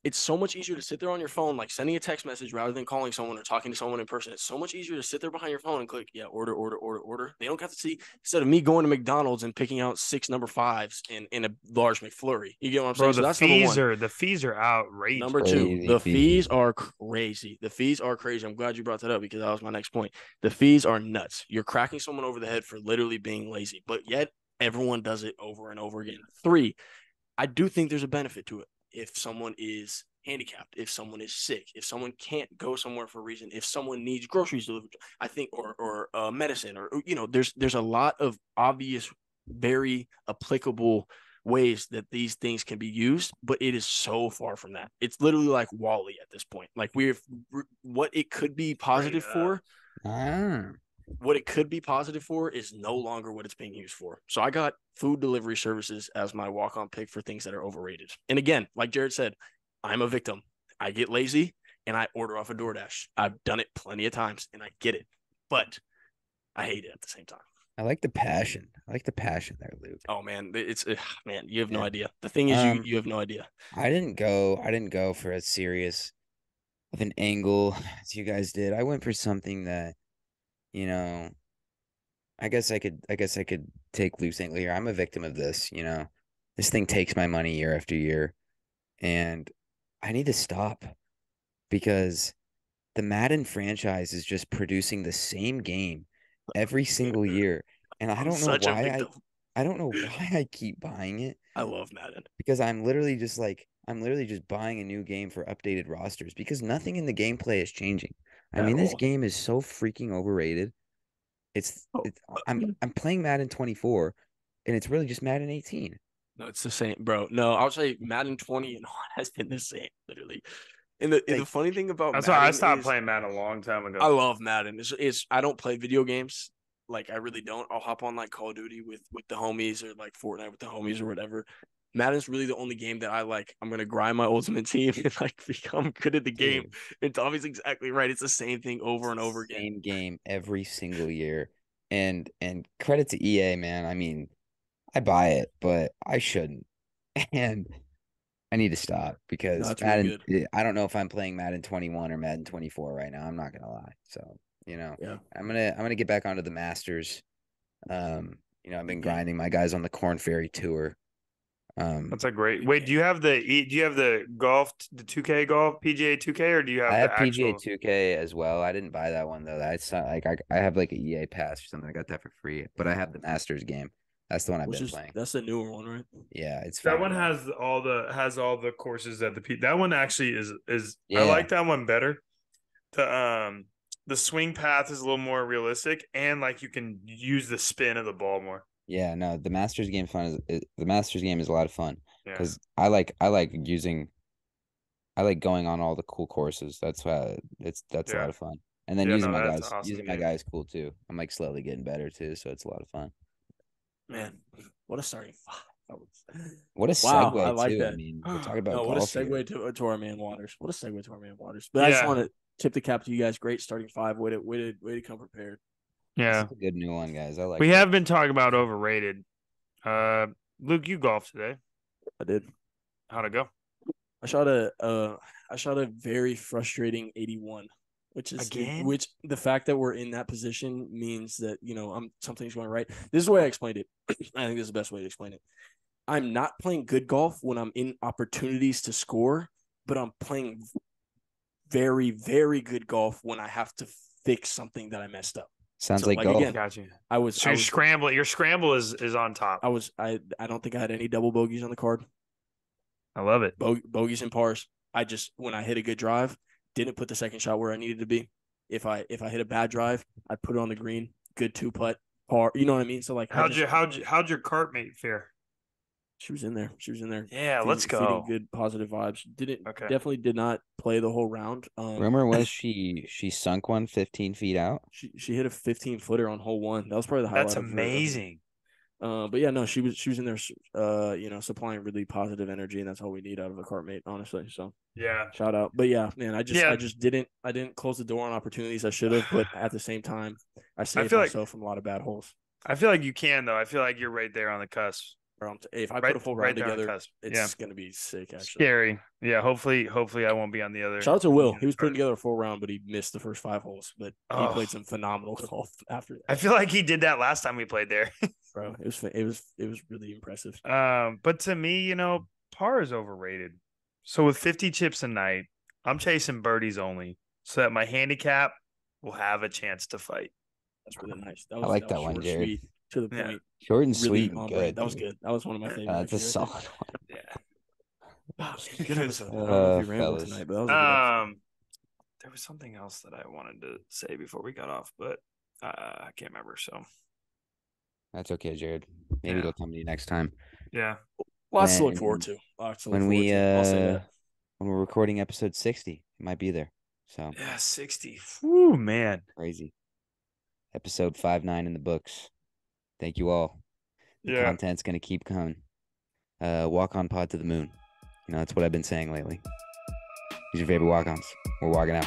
it's so much easier to sit there on your phone, like sending a text message rather than calling someone or talking to someone in person. It's so much easier to sit there behind your phone and click, yeah, order, order, order, order. They don't have to see instead of me going to McDonald's and picking out six number fives in, in a large McFlurry. You get what I'm Bro, saying? So the that's number one. fees are the fees are outrageous. Number two, Crazy the fees. fees are crazy. The fees are crazy. I'm glad you brought that up because that was my next point. The fees are nuts. You're cracking someone over the head for literally being lazy, but yet everyone does it over and over again. Three, I do think there's a benefit to it. If someone is handicapped, if someone is sick, if someone can't go somewhere for a reason, if someone needs groceries delivered, I think, or or uh, medicine, or you know, there's there's a lot of obvious, very applicable ways that these things can be used, but it is so far from that. It's literally like WALL-E at this point. Like we've what it could be positive up. for, Ah, what it could be positive for is no longer what it's being used for. So I got food delivery services as my walk-on pick for things that are overrated. And again, like Jared said, I'm a victim. I get lazy and I order off a DoorDash. I've done it plenty of times and I get it. But I hate it at the same time. I like the passion. I like the passion there, Luke. Oh man, it's ugh, man, you have no Yeah. idea. The thing is Um, you you have no idea. I didn't go. I didn't go for as serious of an angle as you guys did. I went for something that, you know, I guess I could. I guess I could take Luke's angle here. I'm a victim of this. You know, this thing takes my money year after year, and I need to stop because the Madden franchise is just producing the same game every single mm-hmm. year, and I don't know why I. I don't know why I keep buying it I love Madden. because I'm literally just like I'm literally just buying a new game for updated rosters because nothing in the gameplay is changing. I At mean, this game is so freaking overrated. It's, Oh, it's uh, I'm mm. I'm playing Madden 24, and it's really just Madden 18. No, it's the same, bro. No, I'll say Madden 20 and on has been the same, literally. And the and the funny thing about That's why I stopped is- playing Madden a long time ago. I love Madden. It's, it's I don't play video games like I really don't. I'll hop on like Call of Duty with with the homies or like Fortnite with the homies or whatever. Madden's really the only game that I like. I'm gonna grind my ultimate team and like become good at the game. Dude, And Tommy's exactly right. It's the same thing over and over again. Same game every single year. And and credit to EA, man. I mean, I buy it, but I shouldn't. And I need to stop because it's really Madden. eh, I don't know if I'm playing Madden 21 or Madden 24 right now. I'm not gonna lie. So you know, Yeah. I'm gonna I'm gonna get back onto the Masters. Um, you know, I've been grinding my guys on the Korn Ferry Tour. Um, That's a great. Wait, do you have the E- do you have the golf the 2K golf PGA 2K or do you have I have the PGA 2K as well. I didn't buy that one though. That's not like I, I have like a EA pass or something. I got that for free. But I have the Masters game. That's the one I've Which been is playing. that's the newer one, right? Yeah, it's That fun. one has all the has all the courses that the P. That one actually is is Yeah. I like that one better. The um the swing path is a little more realistic and like you can use the spin of the ball more. Yeah, no, the Masters game fun is it, the Masters game is a lot of fun Yeah. because I like I like using, I like going on all the cool courses. That's why it's that's a lot of fun. And then Yeah, using no, my guys, awesome using my guys, cool too. I'm like slowly getting better too, so it's a lot of fun. Man, what a starting five. That was- What a Wow, segue I like too. I mean, we're talking about no, what a golf here. segue to, to our man Waters. What a segue to our man Waters. But I just want to tip the cap to you guys. Great starting five. Way to way to way to come prepared. Yeah. That's a good new one, guys. I like. We that. have been talking about overrated. Uh Luke, you golf today. I did. How'd it go? I shot a uh I shot a very frustrating 81, which is Again? which the fact that we're in that position means that you know I'm something's going right. This is the way I explained it. I think this is the best way to explain it. I'm not playing good golf when I'm in opportunities to score, but I'm playing very very good golf when I have to fix something that I messed up. Sounds so, like, like, golf. again, Got you. I was So I your was, scramble your scramble is is on top. I was I I don't think I had any double bogeys on the card. I love it. Bo- bogeys and pars. I just when I hit a good drive, didn't put the second shot where I needed to be. If I if I hit a bad drive, I put it on the green, good two putt, par. You know what I mean? So like, How'd just- you how'd you how'd your cart mate fare? She was in there. She was in there. Yeah, feeding- let's go. Good positive vibes. Didn't Okay. definitely did not play the whole round. Um, Rumor was she she sunk one 15 feet out. she she hit a 15 footer on hole one. That was probably the highlight. That's of of- amazing. Uh, but yeah, no, she was she was in there. Uh, you know, supplying really positive energy, and that's all we need out of a cart mate, honestly. So Yeah. shout out. But yeah, man, I just Yeah. I just didn't I didn't close the door on opportunities I should have, but at the same time, I saved feel like- myself from a lot of bad holes. I feel like you can though. I feel like you're right there on the cusp. Bro, If I Right, put a full round there on the together, it's yeah. gonna be sick. Actually, Scary. Yeah. Hopefully, hopefully I won't be on the other. shout out to Will. He was putting together a full round, but he missed the first five holes. But he Oh. played some phenomenal golf after that. I feel like he did that last time we played there. Bro, it was it was it was really impressive. um, but to me, you know, par is overrated. So with 50 chips a night, I'm chasing birdies only, so that my handicap will have a chance to fight. That's really nice. That I like that was one, short, Jared. sweet, to the Yeah. point. Short and Really sweet and good. brand. That was good. That was one of my favorite. Uh, it's a right solid one. Yeah. there. Ah, good episode. I don't know Uh, we rambled fellas. tonight, but was a good episode. Um, there was something else that I wanted to say before we got off, but uh, I can't remember. So That's okay, Jared. Maybe Yeah. it'll come to you next time. yeah, Lots to look forward to. Lots to look When forward we to. I'll say uh that. when we're recording episode 60, it might be there. So yeah, 60. Whew, man. crazy. Episode five nine in the books. Thank you all. The Yeah. content's gonna keep coming. Uh, walk on pod to the moon. You know that's what I've been saying lately. These are your favorite walk-ons. We're walking out.